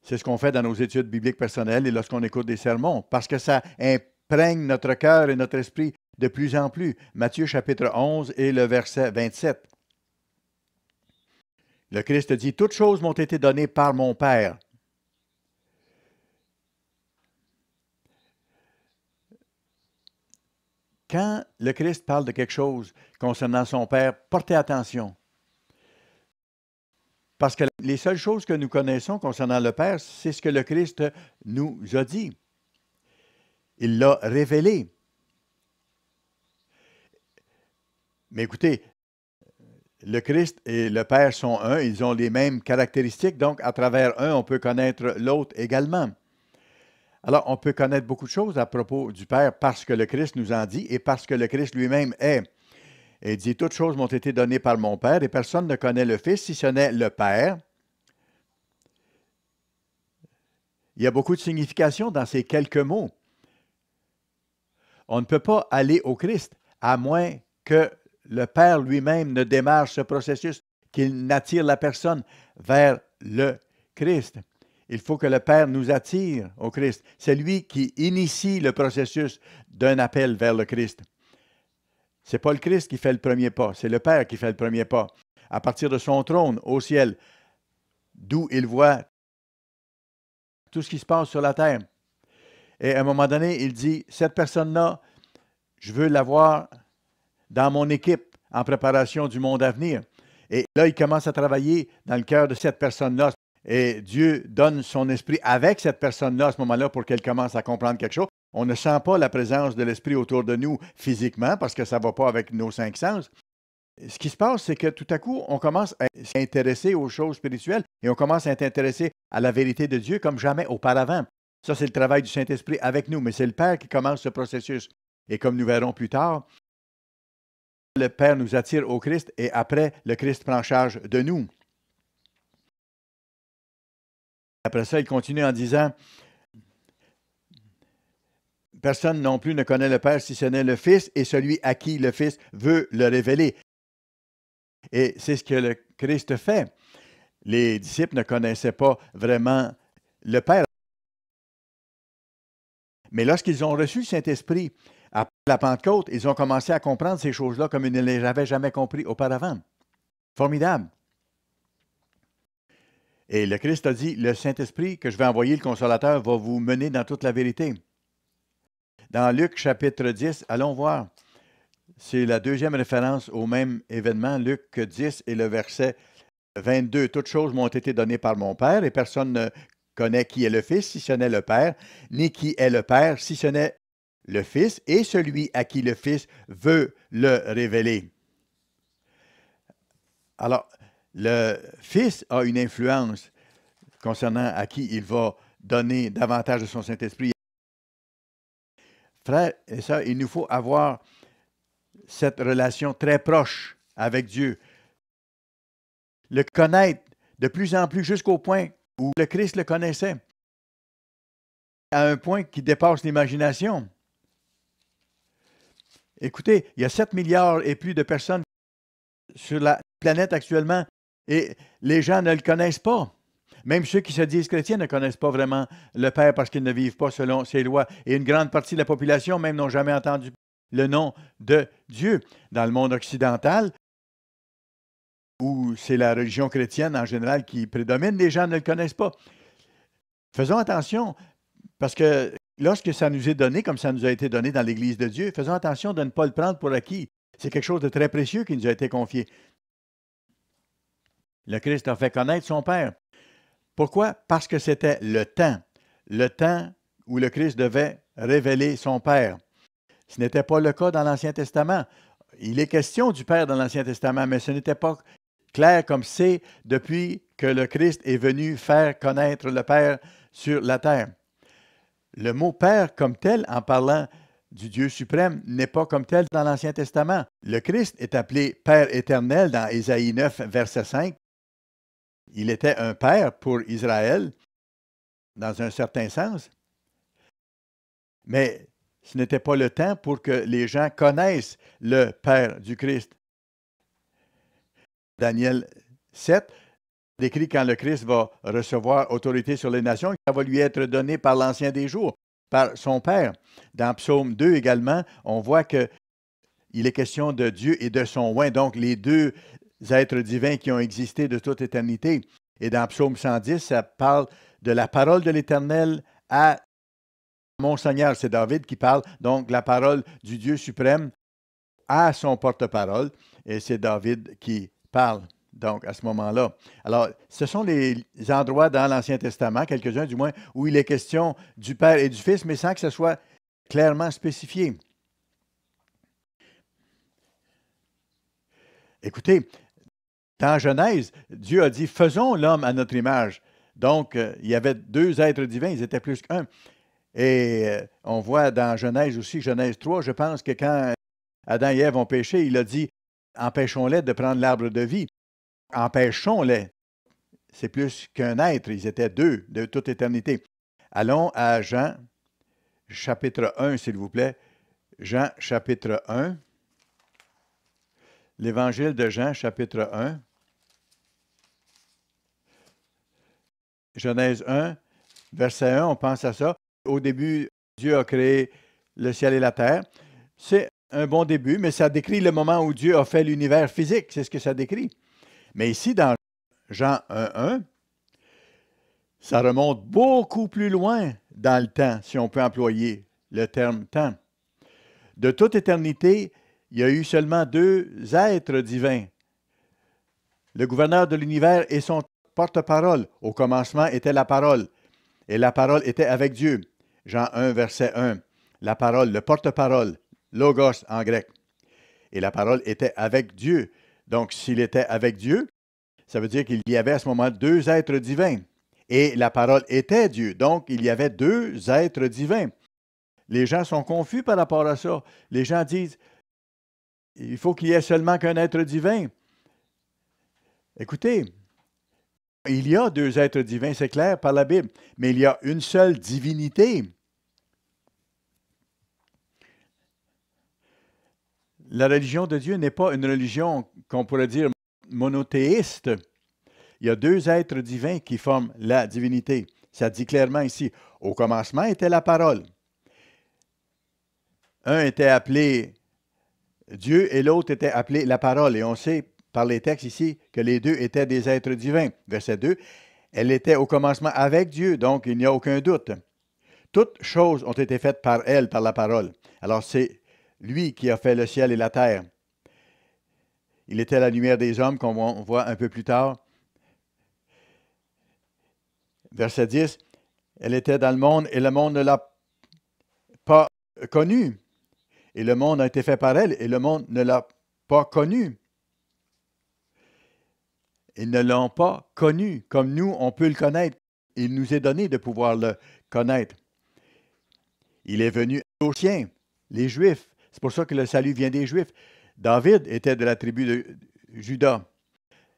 Speaker 1: C'est ce qu'on fait dans nos études bibliques personnelles et lorsqu'on écoute des sermons, parce que ça imprègne notre cœur et notre esprit de plus en plus. Matthieu chapitre 11 et le verset 27. Le Christ dit, Toutes choses m'ont été données par mon Père. Quand le Christ parle de quelque chose concernant son Père, portez attention. Parce que les seules choses que nous connaissons concernant le Père, c'est ce que le Christ nous a dit. Il l'a révélé. Mais écoutez, le Christ et le Père sont un, ils ont les mêmes caractéristiques, donc à travers un, on peut connaître l'autre également. Alors, on peut connaître beaucoup de choses à propos du Père parce que le Christ nous en dit et parce que le Christ lui-même est. Et il dit, toutes choses m'ont été données par mon Père et personne ne connaît le Fils si ce n'est le Père. Il y a beaucoup de signification dans ces quelques mots. On ne peut pas aller au Christ à moins que le Père lui-même ne démarre ce processus, qu'il n'attire la personne vers le Christ. Il faut que le Père nous attire au Christ. C'est lui qui initie le processus d'un appel vers le Christ. Ce n'est pas le Christ qui fait le premier pas, c'est le Père qui fait le premier pas. À partir de son trône au ciel, d'où il voit tout ce qui se passe sur la terre. Et à un moment donné, il dit, cette personne-là, je veux l'avoir dans mon équipe en préparation du monde à venir. Et là, il commence à travailler dans le cœur de cette personne-là. Et Dieu donne son esprit avec cette personne-là à ce moment-là pour qu'elle commence à comprendre quelque chose. On ne sent pas la présence de l'esprit autour de nous physiquement parce que ça ne va pas avec nos cinq sens. Ce qui se passe, c'est que tout à coup, on commence à s'intéresser aux choses spirituelles et on commence à s'intéresser à la vérité de Dieu comme jamais auparavant. Ça, c'est le travail du Saint-Esprit avec nous, mais c'est le Père qui commence ce processus. Et comme nous verrons plus tard, le Père nous attire au Christ et après, le Christ prend charge de nous. Après ça, il continue en disant, Personne non plus ne connaît le Père si ce n'est le Fils et celui à qui le Fils veut le révéler. Et c'est ce que le Christ fait. Les disciples ne connaissaient pas vraiment le Père. Mais lorsqu'ils ont reçu le Saint-Esprit, après la Pentecôte, ils ont commencé à comprendre ces choses-là comme ils ne les avaient jamais compris auparavant. Formidable. Et le Christ a dit, le Saint-Esprit que je vais envoyer, le consolateur, va vous mener dans toute la vérité. Dans Luc chapitre 10, allons voir. C'est la deuxième référence au même événement, Luc 10 et le verset 22. Toutes choses m'ont été données par mon Père et personne ne connaît qui est le Fils si ce n'est le Père, ni qui est le Père si ce n'est le Fils et celui à qui le Fils veut le révéler. Alors, le Fils a une influence concernant à qui il va donner davantage de son Saint-Esprit. Frère, et ça, il nous faut avoir cette relation très proche avec Dieu. Le connaître de plus en plus jusqu'au point où le Christ le connaissait, à un point qui dépasse l'imagination. Écoutez, il y a 7 milliards et plus de personnes sur la planète actuellement et les gens ne le connaissent pas. Même ceux qui se disent chrétiens ne connaissent pas vraiment le Père parce qu'ils ne vivent pas selon ses lois. Et une grande partie de la population même n'ont jamais entendu le nom de Dieu. Dans le monde occidental, où c'est la religion chrétienne en général qui prédomine, les gens ne le connaissent pas. Faisons attention, parce que lorsque ça nous est donné, comme ça nous a été donné dans l'Église de Dieu, faisons attention de ne pas le prendre pour acquis. C'est quelque chose de très précieux qui nous a été confié. Le Christ a fait connaître son Père. Pourquoi? Parce que c'était le temps, le temps où le Christ devait révéler son Père. Ce n'était pas le cas dans l'Ancien Testament. Il est question du Père dans l'Ancien Testament, mais ce n'était pas clair comme c'est depuis que le Christ est venu faire connaître le Père sur la terre. Le mot Père comme tel, en parlant du Dieu suprême, n'est pas comme tel dans l'Ancien Testament. Le Christ est appelé Père éternel dans Ésaïe 9, verset 5. Il était un Père pour Israël, dans un certain sens. Mais ce n'était pas le temps pour que les gens connaissent le Père du Christ. Daniel 7 décrit quand le Christ va recevoir autorité sur les nations, ça va lui être donné par l'ancien des jours, par son Père. Dans Psaume 2 également, on voit que il est question de Dieu et de son oin, donc les deux êtres divins qui ont existé de toute éternité. Et dans Psaume 110, ça parle de la parole de l'Éternel à mon Seigneur, c'est David qui parle, donc la parole du Dieu suprême à son porte-parole, et c'est David qui parle, donc à ce moment-là. Alors, ce sont les endroits dans l'Ancien Testament, quelques-uns du moins, où il est question du Père et du Fils, mais sans que ce soit clairement spécifié. Écoutez, dans Genèse, Dieu a dit, faisons l'homme à notre image. Donc, euh, il y avait deux êtres divins, ils étaient plus qu'un. Et euh, on voit dans Genèse aussi, Genèse 3, je pense que quand Adam et Ève ont péché, il a dit, empêchons-les de prendre l'arbre de vie. Empêchons-les. C'est plus qu'un être, ils étaient deux de toute éternité. Allons à Jean, chapitre 1, s'il vous plaît. Jean, chapitre 1. L'évangile de Jean, chapitre 1. Genèse 1, verset 1, on pense à ça. Au début, Dieu a créé le ciel et la terre. C'est un bon début, mais ça décrit le moment où Dieu a fait l'univers physique. C'est ce que ça décrit. Mais ici, dans Jean 1, 1, ça remonte beaucoup plus loin dans le temps, si on peut employer le terme temps. De toute éternité, il y a eu seulement deux êtres divins. Le gouverneur de l'univers et son porte-parole. Au commencement était la parole, et la parole était avec Dieu. Jean 1, verset 1. La parole, le porte-parole, logos en grec. Et la parole était avec Dieu. Donc, s'il était avec Dieu, ça veut dire qu'il y avait à ce moment deux êtres divins. Et la parole était Dieu. Donc, il y avait deux êtres divins. Les gens sont confus par rapport à ça. Les gens disent, il faut qu'il y ait seulement qu'un être divin. Écoutez, il y a deux êtres divins, c'est clair par la Bible, mais il y a une seule divinité. La religion de Dieu n'est pas une religion qu'on pourrait dire monothéiste. Il y a deux êtres divins qui forment la divinité. Ça dit clairement ici. Au commencement était la parole. Un était appelé Dieu et l'autre était appelé la parole. Et on sait par les textes ici que les deux étaient des êtres divins. Verset 2, elle était au commencement avec Dieu, donc il n'y a aucun doute. Toutes choses ont été faites par elle, par la parole. Alors c'est lui qui a fait le ciel et la terre. Il était la lumière des hommes, qu'on voit un peu plus tard. Verset 10, elle était dans le monde et le monde ne l'a pas connue. Et le monde a été fait par elle et le monde ne l'a pas connue. Ils ne l'ont pas connue comme nous, on peut le connaître. Il nous est donné de pouvoir le connaître. Il est venu aux siens, les Juifs. C'est pour ça que le salut vient des Juifs. David était de la tribu de Judas.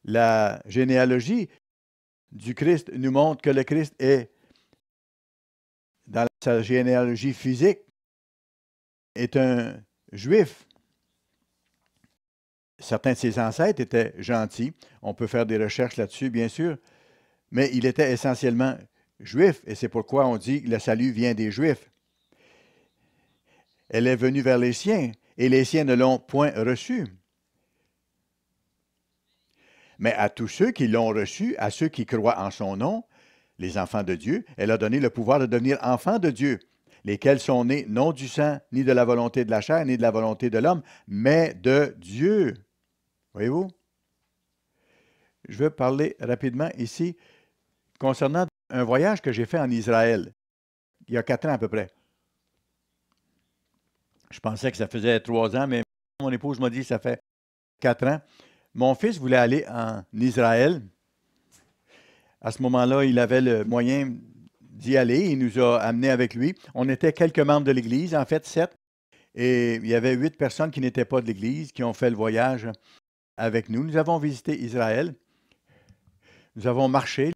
Speaker 1: La généalogie du Christ nous montre que le Christ est, dans sa généalogie physique, est un juif. Certains de ses ancêtres étaient gentils. On peut faire des recherches là-dessus, bien sûr. Mais il était essentiellement juif, et c'est pourquoi on dit que le salut vient des Juifs. Elle est venue vers les siens, et les siens ne l'ont point reçue. Mais à tous ceux qui l'ont reçue, à ceux qui croient en son nom, les enfants de Dieu, elle a donné le pouvoir de devenir enfants de Dieu lesquels sont nés non du sang, ni de la volonté de la chair, ni de la volonté de l'homme, mais de Dieu. Voyez-vous? Je veux parler rapidement ici concernant un voyage que j'ai fait en Israël, il y a quatre ans à peu près. Je pensais que ça faisait trois ans, mais mon épouse m'a dit que ça fait quatre ans. Mon fils voulait aller en Israël. À ce moment-là, il avait le moyen d'y aller. Il nous a amenés avec lui. On était quelques membres de l'Église, en fait, sept. Et il y avait huit personnes qui n'étaient pas de l'Église, qui ont fait le voyage avec nous. Nous avons visité Israël. Nous avons marché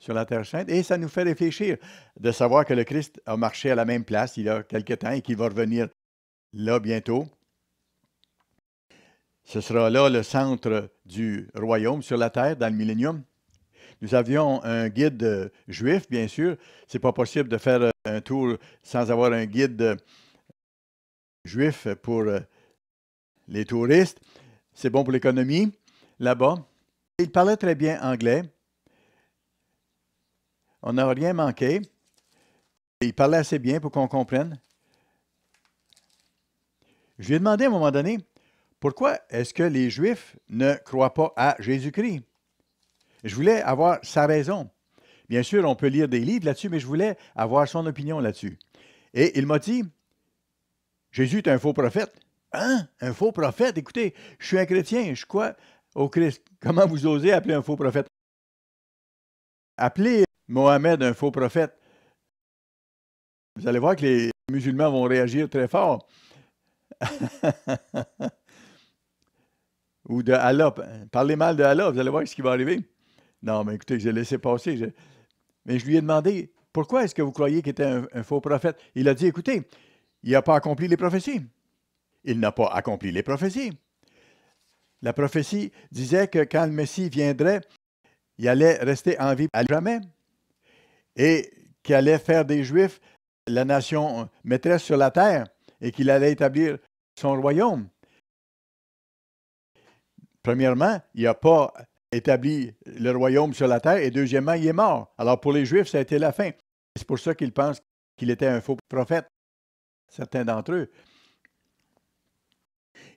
Speaker 1: sur la Terre Sainte et ça nous fait réfléchir de savoir que le Christ a marché à la même place il y a quelque temps et qu'il va revenir là bientôt. Ce sera là le centre du royaume sur la terre dans le millénium. Nous avions un guide euh, juif, bien sûr. Ce n'est pas possible de faire euh, un tour sans avoir un guide euh, juif pour les touristes. C'est bon pour l'économie là-bas. Il parlait très bien anglais. On n'a rien manqué. Il parlait assez bien pour qu'on comprenne. Je lui ai demandé à un moment donné, pourquoi est-ce que les Juifs ne croient pas à Jésus-Christ? Je voulais avoir sa raison. Bien sûr, on peut lire des livres là-dessus, mais je voulais avoir son opinion là-dessus. Et il m'a dit, Jésus est un faux prophète. Hein? Un faux prophète? Écoutez, je suis un chrétien, je crois au Christ. Comment vous osez appeler un faux prophète? Appelez Mohamed un faux prophète. Vous allez voir que les musulmans vont réagir très fort. Ou de Allah. Parlez mal de Allah, vous allez voir ce qui va arriver. Non, mais écoutez, j'ai laissé passer. Mais je lui ai demandé, pourquoi est-ce que vous croyez qu'il était un, faux prophète? Il a dit, écoutez, il n'a pas accompli les prophéties. Il n'a pas accompli les prophéties. La prophétie disait que quand le Messie viendrait, il allait rester en vie à jamais et qu'il allait faire des Juifs la nation maîtresse sur la terre et qu'il allait établir son royaume. Premièrement, il n'a pas établi le royaume sur la terre et deuxièmement, il est mort. Alors pour les Juifs, ça a été la fin. C'est pour ça qu'ils pensent qu'il était un faux prophète, certains d'entre eux.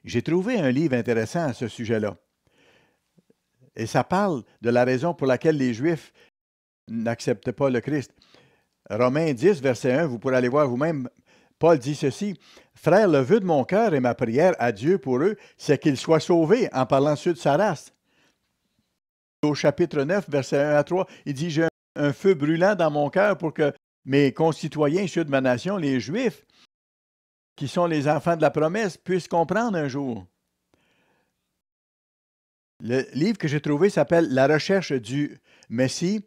Speaker 1: J'ai trouvé un livre intéressant à ce sujet-là. Et ça parle de la raison pour laquelle les Juifs n'acceptent pas le Christ. Romains 10, verset 1, vous pourrez aller voir vous-même. Paul dit ceci Frère, le vœu de mon cœur et ma prière à Dieu pour eux, c'est qu'ils soient sauvés en parlant ceux de sa race. Au chapitre 9, verset 1 à 3, il dit J'ai un feu brûlant dans mon cœur pour que mes concitoyens, ceux de ma nation, les Juifs, qui sont les enfants de la promesse, puissent comprendre un jour. Le livre que j'ai trouvé s'appelle La recherche du Messie.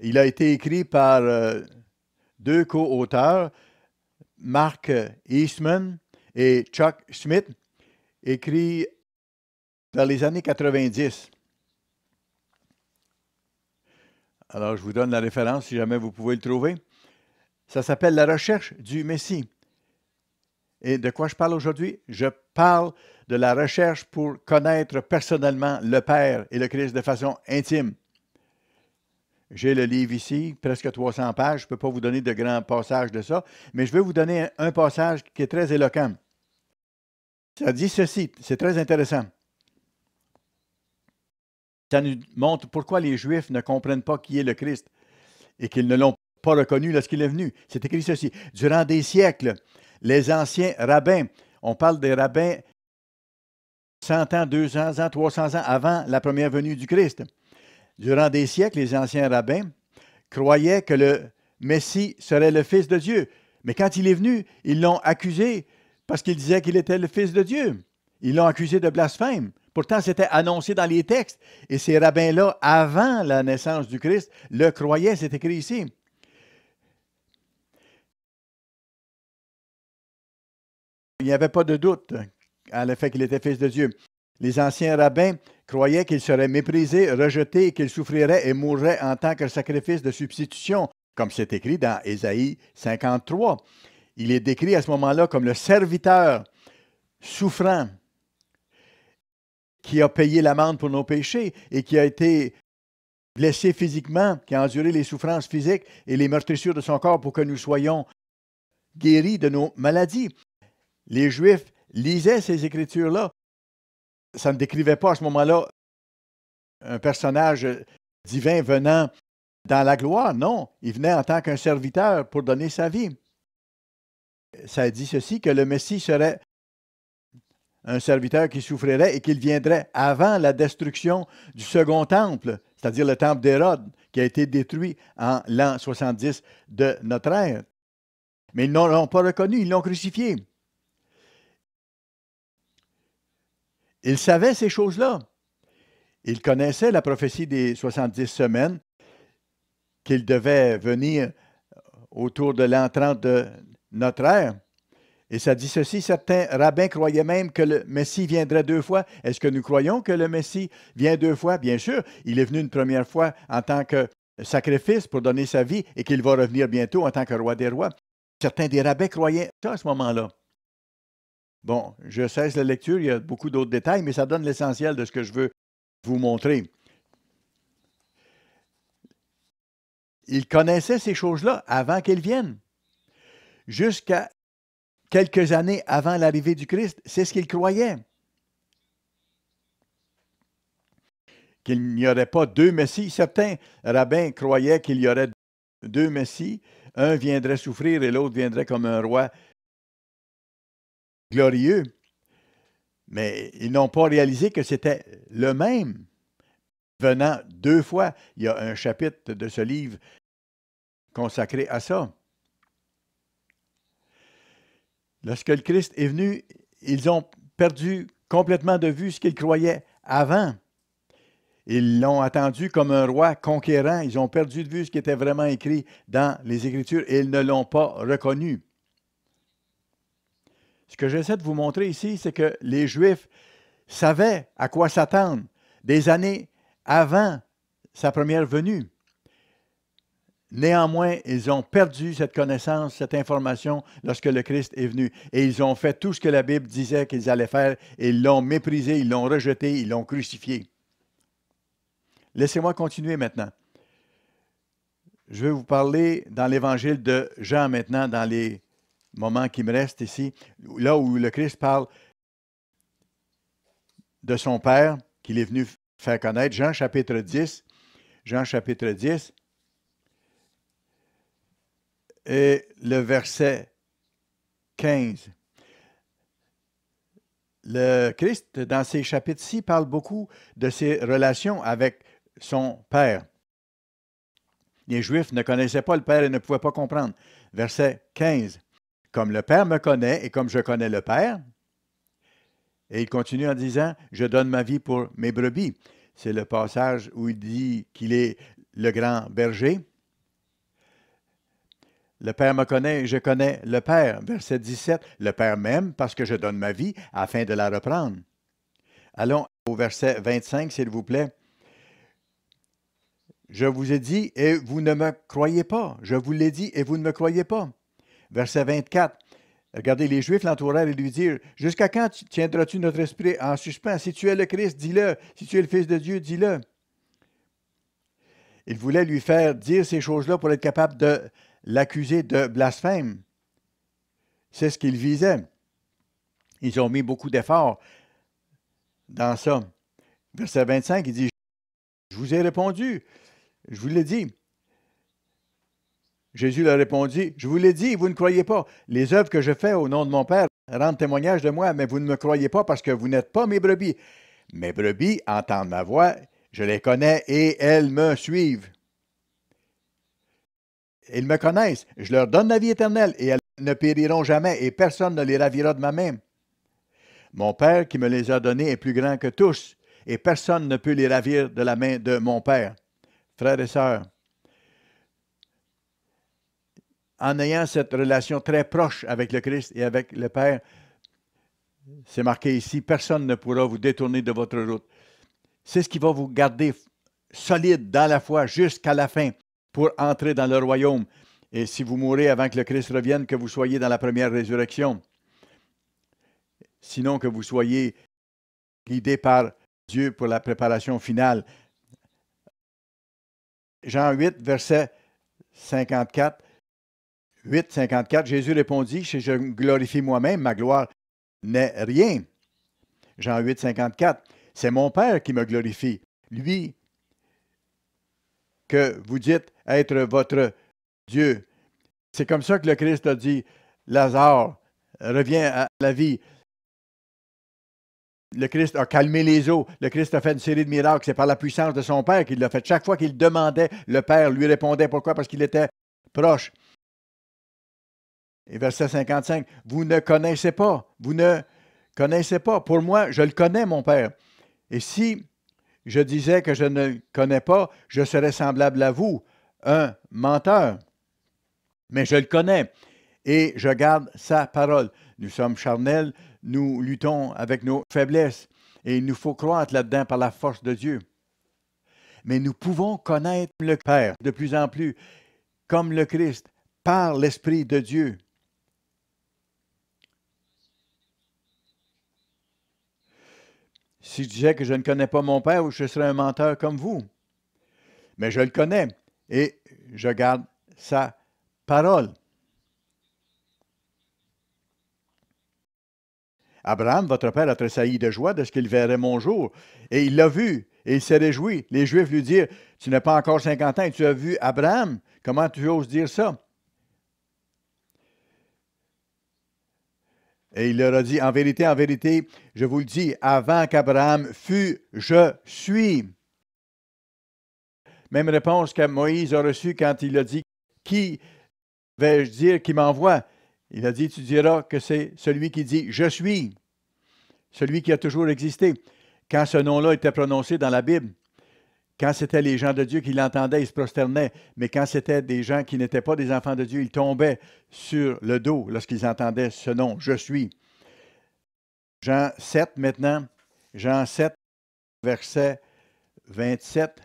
Speaker 1: Il a été écrit par euh, deux co-auteurs, Mark Eastman et Chuck Smith, écrit dans les années 90. Alors, je vous donne la référence si jamais vous pouvez le trouver. Ça s'appelle La recherche du Messie. Et de quoi je parle aujourd'hui? Je parle de la recherche pour connaître personnellement le Père et le Christ de façon intime. J'ai le livre ici, presque 300 pages. Je ne peux pas vous donner de grands passages de ça, mais je vais vous donner un, passage qui est très éloquent. Ça dit ceci, c'est très intéressant. Ça nous montre pourquoi les Juifs ne comprennent pas qui est le Christ et qu'ils ne l'ont pas reconnu lorsqu'il est venu. C'est écrit ceci. Durant des siècles, les anciens rabbins, on parle des rabbins 100 ans, 200 ans, 300 ans avant la première venue du Christ. Durant des siècles, les anciens rabbins croyaient que le Messie serait le Fils de Dieu. Mais quand il est venu, ils l'ont accusé parce qu'il disait qu'il était le Fils de Dieu. Ils l'ont accusé de blasphème. Pourtant, c'était annoncé dans les textes. Et ces rabbins-là, avant la naissance du Christ, le croyaient. C'est écrit ici. Il n'y avait pas de doute à le fait qu'il était fils de Dieu. Les anciens rabbins croyaient qu'il serait méprisé, rejeté et qu'il souffrirait et mourrait en tant que sacrifice de substitution, comme c'est écrit dans Ésaïe 53. Il est décrit à ce moment-là comme le serviteur souffrant qui a payé l'amende pour nos péchés et qui a été blessé physiquement, qui a enduré les souffrances physiques et les meurtrissures de son corps pour que nous soyons guéris de nos maladies. Les Juifs lisaient ces écritures-là ça ne décrivait pas à ce moment-là un personnage divin venant dans la gloire, non. Il venait en tant qu'un serviteur pour donner sa vie. Ça dit ceci, que le Messie serait un serviteur qui souffrirait et qu'il viendrait avant la destruction du second temple, c'est-à-dire le temple d'Hérode, qui a été détruit en l'an 70 de notre ère. Mais ils ne l'ont pas reconnu, ils l'ont crucifié. Il savait ces choses-là. Il connaissait la prophétie des 70 semaines, qu'il devait venir autour de l'entrant de notre ère. Et ça dit ceci, certains rabbins croyaient même que le Messie viendrait deux fois. Est-ce que nous croyons que le Messie vient deux fois? Bien sûr, il est venu une première fois en tant que sacrifice pour donner sa vie et qu'il va revenir bientôt en tant que roi des rois. Certains des rabbins croyaient ça à ce moment-là. Bon, je cesse la lecture, il y a beaucoup d'autres détails, mais ça donne l'essentiel de ce que je veux vous montrer. Il connaissait ces choses-là avant qu'elles viennent. Jusqu'à quelques années avant l'arrivée du Christ, c'est ce qu'il croyait. Qu'il n'y aurait pas deux Messies. Certains rabbins croyaient qu'il y aurait deux Messies. Un viendrait souffrir et l'autre viendrait comme un roi glorieux. Mais ils n'ont pas réalisé que c'était le même venant deux fois. Il y a un chapitre de ce livre consacré à ça. Lorsque le Christ est venu, ils ont perdu complètement de vue ce qu'ils croyaient avant. Ils l'ont attendu comme un roi conquérant. Ils ont perdu de vue ce qui était vraiment écrit dans les Écritures et ils ne l'ont pas reconnu. Ce que j'essaie de vous montrer ici, c'est que les Juifs savaient à quoi s'attendre des années avant sa première venue. Néanmoins, ils ont perdu cette connaissance, cette information lorsque le Christ est venu. Et ils ont fait tout ce que la Bible disait qu'ils allaient faire. Et ils l'ont méprisé, ils l'ont rejeté, ils l'ont crucifié. Laissez-moi continuer maintenant. Je vais vous parler dans l'évangile de Jean maintenant, dans les moments qui me restent ici, là où le Christ parle de son Père qu'il est venu faire connaître. Jean chapitre 10. Jean chapitre 10 et le verset 15. Le Christ, dans ces chapitres-ci, parle beaucoup de ses relations avec son Père. Les Juifs ne connaissaient pas le Père et ne pouvaient pas comprendre. Verset 15. Comme le Père me connaît et comme je connais le Père. Et il continue en disant, je donne ma vie pour mes brebis. C'est le passage où il dit qu'il est le grand berger. Le Père me connaît et je connais le Père. Verset 17. Le Père m'aime parce que je donne ma vie afin de la reprendre. Allons au verset 25, s'il vous plaît. Je vous ai dit et vous ne me croyez pas. Je vous l'ai dit et vous ne me croyez pas. Verset 24. Regardez, les Juifs l'entourèrent et lui dirent Jusqu'à quand tiendras-tu notre esprit en suspens? Si tu es le Christ, dis-le. Si tu es le Fils de Dieu, dis-le. Il voulait lui faire dire ces choses-là pour être capable de l'accuser de blasphème. C'est ce qu'ils visaient. Ils ont mis beaucoup d'efforts dans ça. Verset 25, il dit, je vous ai répondu, je vous l'ai dit. Jésus leur répondit, je vous l'ai dit, vous ne croyez pas. Les œuvres que je fais au nom de mon Père rendent témoignage de moi, mais vous ne me croyez pas parce que vous n'êtes pas mes brebis. Mes brebis entendent ma voix, je les connais et elles me suivent. Ils me connaissent. Je leur donne la vie éternelle et elles ne périront jamais et personne ne les ravira de ma main. Mon Père qui me les a donnés est plus grand que tous et personne ne peut les ravir de la main de mon Père. Frères et sœurs, en ayant cette relation très proche avec le Christ et avec le Père, c'est marqué ici, personne ne pourra vous détourner de votre route. C'est ce qui va vous garder solide dans la foi jusqu'à la fin pour entrer dans le royaume. Et si vous mourrez avant que le Christ revienne, que vous soyez dans la première résurrection. Sinon que vous soyez guidé par Dieu pour la préparation finale. Jean 8, verset 54. 8, 54, Jésus répondit, je glorifie moi-même, ma gloire n'est rien. Jean 8, 54, c'est mon Père qui me glorifie. Lui que vous dites être votre Dieu. C'est comme ça que le Christ a dit, Lazare, reviens à la vie. Le Christ a calmé les eaux. Le Christ a fait une série de miracles. C'est par la puissance de son Père qu'il l'a fait. Chaque fois qu'il demandait, le Père lui répondait. Pourquoi? Parce qu'il était proche. Et verset 55, vous ne connaissez pas. Vous ne connaissez pas. Pour moi, je le connais, mon Père. Et si je disais que je ne le connais pas, je serais semblable à vous, un menteur. Mais je le connais et je garde sa parole. Nous sommes charnels, nous luttons avec nos faiblesses et il nous faut croire là-dedans par la force de Dieu. Mais nous pouvons connaître le Père de plus en plus comme le Christ par l'Esprit de Dieu. Si je disais que je ne connais pas mon Père, je serais un menteur comme vous. Mais je le connais et je garde sa parole. Abraham, votre père, a tressailli de joie de ce qu'il verrait mon jour. Et il l'a vu, et il s'est réjoui. Les Juifs lui dirent, Tu n'as pas encore 50 ans et tu as vu Abraham. Comment tu oses dire ça? Et il leur a dit, en vérité, en vérité, je vous le dis, avant qu'Abraham fût, je suis. Même réponse que Moïse a reçue quand il a dit, qui vais-je dire qui m'envoie? Il a dit, tu diras que c'est celui qui dit, je suis, celui qui a toujours existé. Quand ce nom-là était prononcé dans la Bible, quand c'était les gens de Dieu qui l'entendaient, ils se prosternaient. Mais quand c'était des gens qui n'étaient pas des enfants de Dieu, ils tombaient sur le dos lorsqu'ils entendaient ce nom, Je suis. Jean 7 maintenant. Jean 7, verset 27.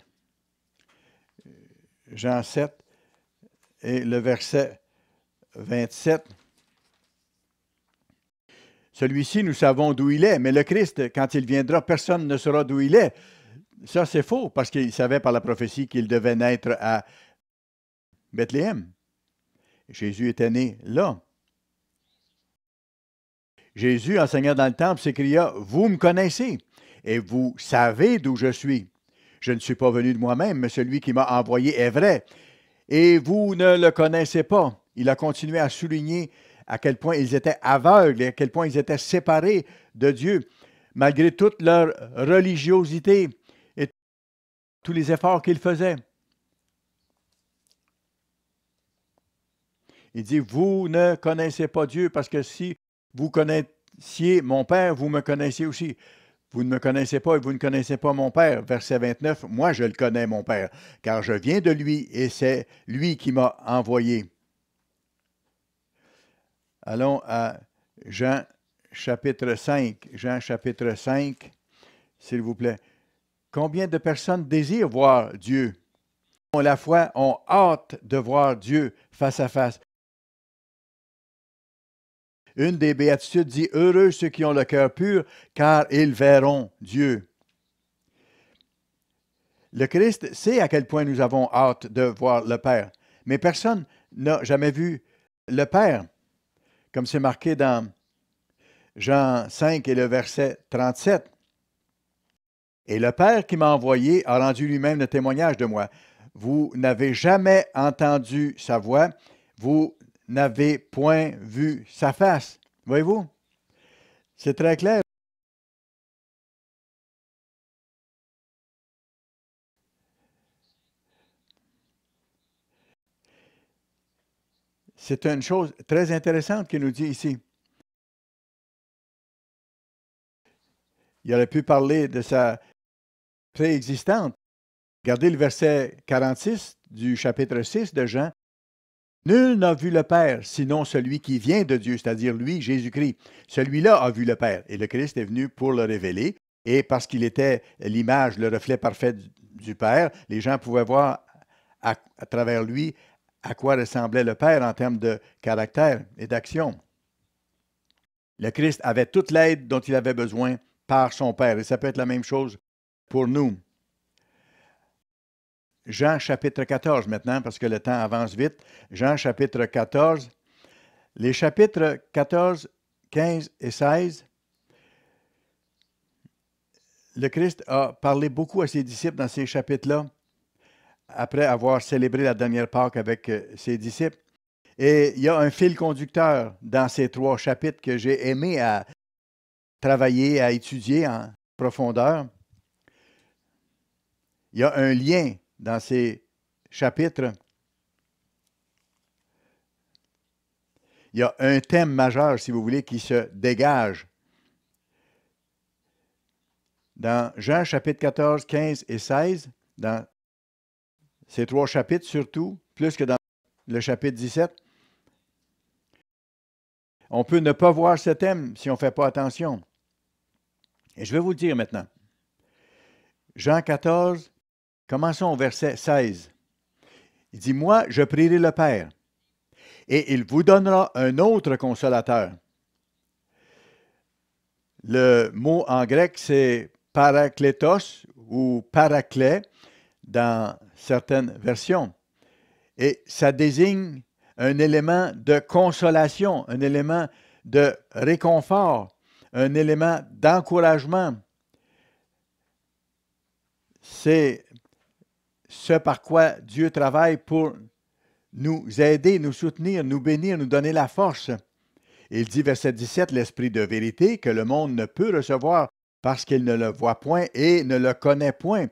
Speaker 1: Jean 7 et le verset 27. Celui-ci, nous savons d'où il est, mais le Christ, quand il viendra, personne ne saura d'où il est. Ça, c'est faux, parce qu'il savait par la prophétie qu'il devait naître à Bethléem. Jésus était né là. Jésus, enseignant dans le temple, s'écria, Vous me connaissez, et vous savez d'où je suis. Je ne suis pas venu de moi-même, mais celui qui m'a envoyé est vrai. Et vous ne le connaissez pas. Il a continué à souligner à quel point ils étaient aveugles et à quel point ils étaient séparés de Dieu, malgré toute leur religiosité tous les efforts qu'il faisait. Il dit, vous ne connaissez pas Dieu parce que si vous connaissiez mon Père, vous me connaissez aussi. Vous ne me connaissez pas et vous ne connaissez pas mon Père. Verset 29, moi je le connais, mon Père, car je viens de lui et c'est lui qui m'a envoyé. Allons à Jean chapitre 5. Jean chapitre 5, s'il vous plaît. Combien de personnes désirent voir Dieu? La foi ont hâte de voir Dieu face à face. Une des béatitudes dit Heureux ceux qui ont le cœur pur, car ils verront Dieu. Le Christ sait à quel point nous avons hâte de voir le Père, mais personne n'a jamais vu le Père, comme c'est marqué dans Jean 5 et le verset 37. Et le Père qui m'a envoyé a rendu lui-même le témoignage de moi. Vous n'avez jamais entendu sa voix, vous n'avez point vu sa face. Voyez-vous? C'est très clair. C'est une chose très intéressante qu'il nous dit ici. Il aurait pu parler de sa préexistante. Regardez le verset 46 du chapitre 6 de Jean. Nul n'a vu le Père, sinon celui qui vient de Dieu, c'est-à-dire lui, Jésus-Christ. Celui-là a vu le Père, et le Christ est venu pour le révéler. Et parce qu'il était l'image, le reflet parfait du Père, les gens pouvaient voir à, à travers lui à quoi ressemblait le Père en termes de caractère et d'action. Le Christ avait toute l'aide dont il avait besoin par son Père. Et ça peut être la même chose pour nous. Jean chapitre 14 maintenant, parce que le temps avance vite. Jean chapitre 14. Les chapitres 14, 15 et 16, le Christ a parlé beaucoup à ses disciples dans ces chapitres-là, après avoir célébré la dernière Pâque avec euh, ses disciples. Et il y a un fil conducteur dans ces trois chapitres que j'ai aimé à travailler, à étudier en profondeur. Il y a un lien dans ces chapitres. Il y a un thème majeur, si vous voulez, qui se dégage. Dans Jean chapitre 14, 15 et 16, dans ces trois chapitres surtout, plus que dans le chapitre 17, on peut ne pas voir ce thème si on ne fait pas attention. Et je vais vous le dire maintenant. Jean 14, Commençons au verset 16. Il dit, Moi, je prierai le Père, et il vous donnera un autre consolateur. Le mot en grec, c'est parakletos ou paraclet dans certaines versions. Et ça désigne un élément de consolation, un élément de réconfort, un élément d'encouragement. C'est ce par quoi Dieu travaille pour nous aider, nous soutenir, nous bénir, nous donner la force. Il dit, verset 17, l'Esprit de vérité que le monde ne peut recevoir parce qu'il ne le voit point et ne le connaît point.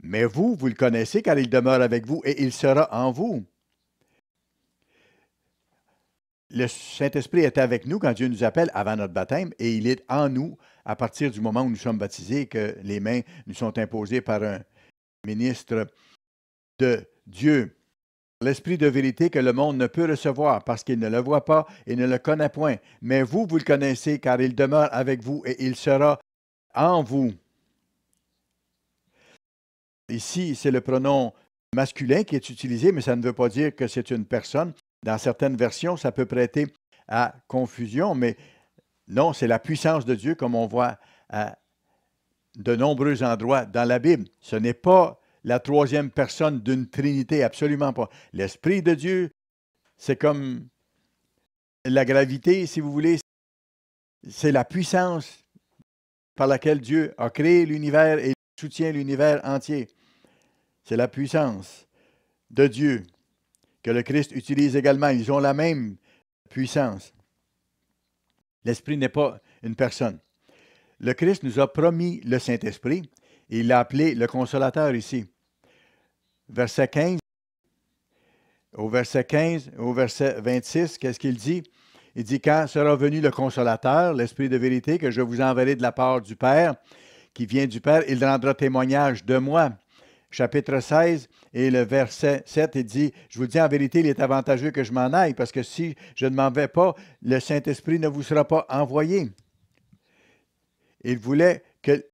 Speaker 1: Mais vous, vous le connaissez car il demeure avec vous et il sera en vous. Le Saint-Esprit est avec nous quand Dieu nous appelle avant notre baptême et il est en nous à partir du moment où nous sommes baptisés que les mains nous sont imposées par un ministre Dieu. L'Esprit de vérité que le monde ne peut recevoir parce qu'il ne le voit pas et ne le connaît point. Mais vous, vous le connaissez car il demeure avec vous et il sera en vous. Ici, c'est le pronom masculin qui est utilisé, mais ça ne veut pas dire que c'est une personne. Dans certaines versions, ça peut prêter à confusion, mais non, c'est la puissance de Dieu comme on voit à de nombreux endroits dans la Bible. Ce n'est pas la troisième personne d'une Trinité, absolument pas. L'Esprit de Dieu, c'est comme la gravité, si vous voulez, c'est la puissance par laquelle Dieu a créé l'univers et soutient l'univers entier. C'est la puissance de Dieu que le Christ utilise également. Ils ont la même puissance. L'Esprit n'est pas une personne. Le Christ nous a promis le Saint-Esprit et il l'a appelé le consolateur ici. Verset 15. Au verset 15, au verset 26, qu'est-ce qu'il dit? Il dit, quand sera venu le consolateur, l'Esprit de vérité, que je vous enverrai de la part du Père, qui vient du Père, il rendra témoignage de moi chapitre 16 et le verset 7, il dit, je vous dis en vérité, il est avantageux que je m'en aille, parce que si je ne m'en vais pas, le Saint-Esprit ne vous sera pas envoyé. Il voulait que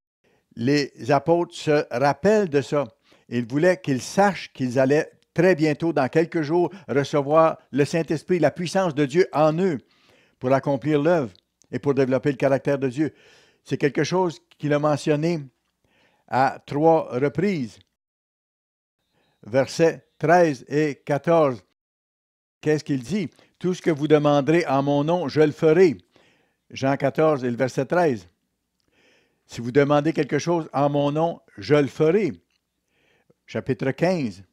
Speaker 1: les apôtres se rappellent de ça. Il voulait qu'ils sachent qu'ils allaient très bientôt, dans quelques jours, recevoir le Saint-Esprit, la puissance de Dieu en eux pour accomplir l'œuvre et pour développer le caractère de Dieu. C'est quelque chose qu'il a mentionné à trois reprises versets 13 et 14. Qu'est-ce qu'il dit? Tout ce que vous demanderez en mon nom, je le ferai. Jean 14 et le verset 13. Si vous demandez quelque chose en mon nom, je le ferai. Chapitre 15,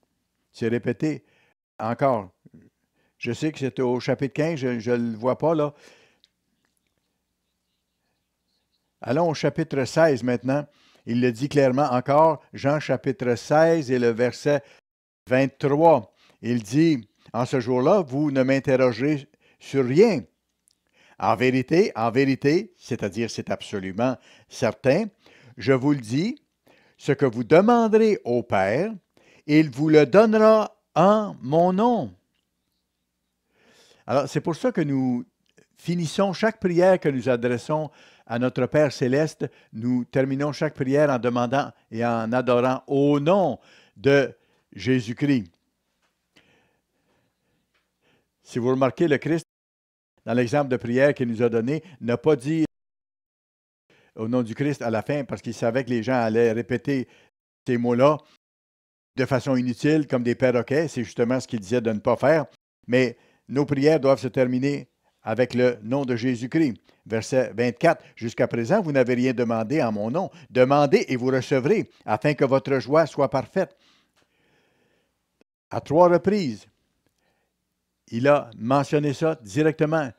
Speaker 1: c'est répété encore. Je sais que c'est au chapitre 15, je ne le vois pas là. Allons au chapitre 16 maintenant. Il le dit clairement encore, Jean chapitre 16 et le verset 23. Il dit, en ce jour-là, vous ne m'interrogerez sur rien. En vérité, en vérité, c'est-à-dire c'est absolument certain, je vous le dis, ce que vous demanderez au Père, il vous le donnera en mon nom. Alors, c'est pour ça que nous finissons chaque prière que nous adressons à notre Père céleste, nous terminons chaque prière en demandant et en adorant au nom de Jésus-Christ. Si vous remarquez, le Christ, dans l'exemple de prière qu'il nous a donné, n'a pas dit au nom du Christ à la fin parce qu'il savait que les gens allaient répéter ces mots-là de façon inutile, comme des perroquets. C'est justement ce qu'il disait de ne pas faire. Mais nos prières doivent se terminer avec le nom de Jésus-Christ. Verset 24. Jusqu'à présent, vous n'avez rien demandé en mon nom. Demandez et vous recevrez, afin que votre joie soit parfaite. À trois reprises, il a mentionné ça directement.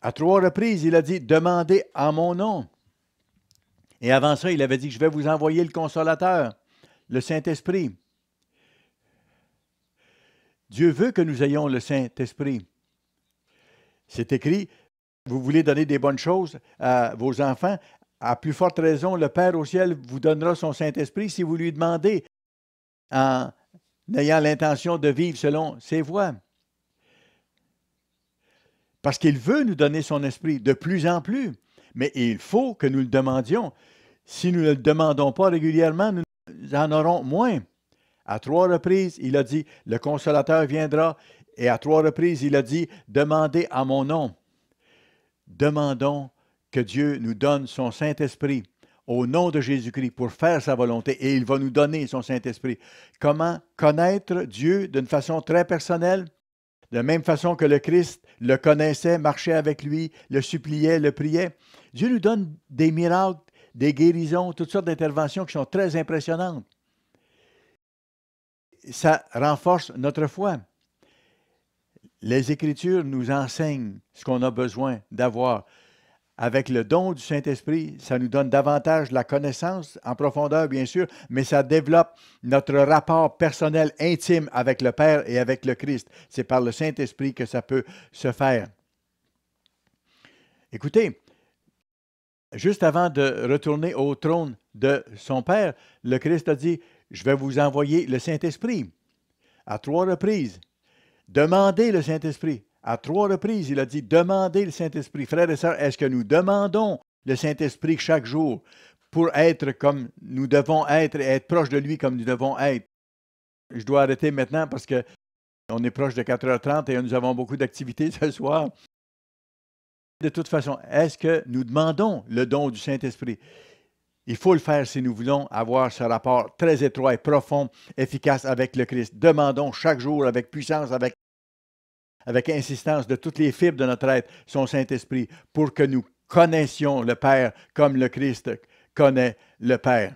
Speaker 1: À trois reprises, il a dit Demandez en mon nom. Et avant ça, il avait dit Je vais vous envoyer le consolateur, le Saint-Esprit. Dieu veut que nous ayons le Saint-Esprit. C'est écrit, vous voulez donner des bonnes choses à vos enfants, à plus forte raison, le Père au ciel vous donnera son Saint-Esprit si vous lui demandez en ayant l'intention de vivre selon ses voies. Parce qu'il veut nous donner son esprit de plus en plus, mais il faut que nous le demandions. Si nous ne le demandons pas régulièrement, nous en aurons moins. À trois reprises, il a dit, le consolateur viendra, et à trois reprises, il a dit, demandez à mon nom. Demandons que Dieu nous donne son Saint-Esprit au nom de Jésus-Christ pour faire sa volonté et il va nous donner son Saint-Esprit. Comment connaître Dieu d'une façon très personnelle? De la même façon que le Christ le connaissait, marchait avec lui, le suppliait, le priait. Dieu nous donne des miracles, des guérisons, toutes sortes d'interventions qui sont très impressionnantes. Ça renforce notre foi les Écritures nous enseignent ce qu'on a besoin d'avoir. Avec le don du Saint-Esprit, ça nous donne davantage la connaissance en profondeur, bien sûr, mais ça développe notre rapport personnel intime avec le Père et avec le Christ. C'est par le Saint-Esprit que ça peut se faire. Écoutez, juste avant de retourner au trône de son Père, le Christ a dit, je vais vous envoyer le Saint-Esprit à trois reprises. Demandez le Saint-Esprit. À trois reprises, il a dit, demandez le Saint-Esprit. Frères et sœurs, est-ce que nous demandons le Saint-Esprit chaque jour pour être comme nous devons être et être proche de lui comme nous devons être? Je dois arrêter maintenant parce que on est proche de 4h30 et nous avons beaucoup d'activités ce soir. De toute façon, est-ce que nous demandons le don du Saint-Esprit? Il faut le faire si nous voulons avoir ce rapport très étroit et profond, efficace avec le Christ. Demandons chaque jour avec puissance, avec, insistance de toutes les fibres de notre être son Saint-Esprit pour que nous connaissions le Père comme le Christ connaît le Père.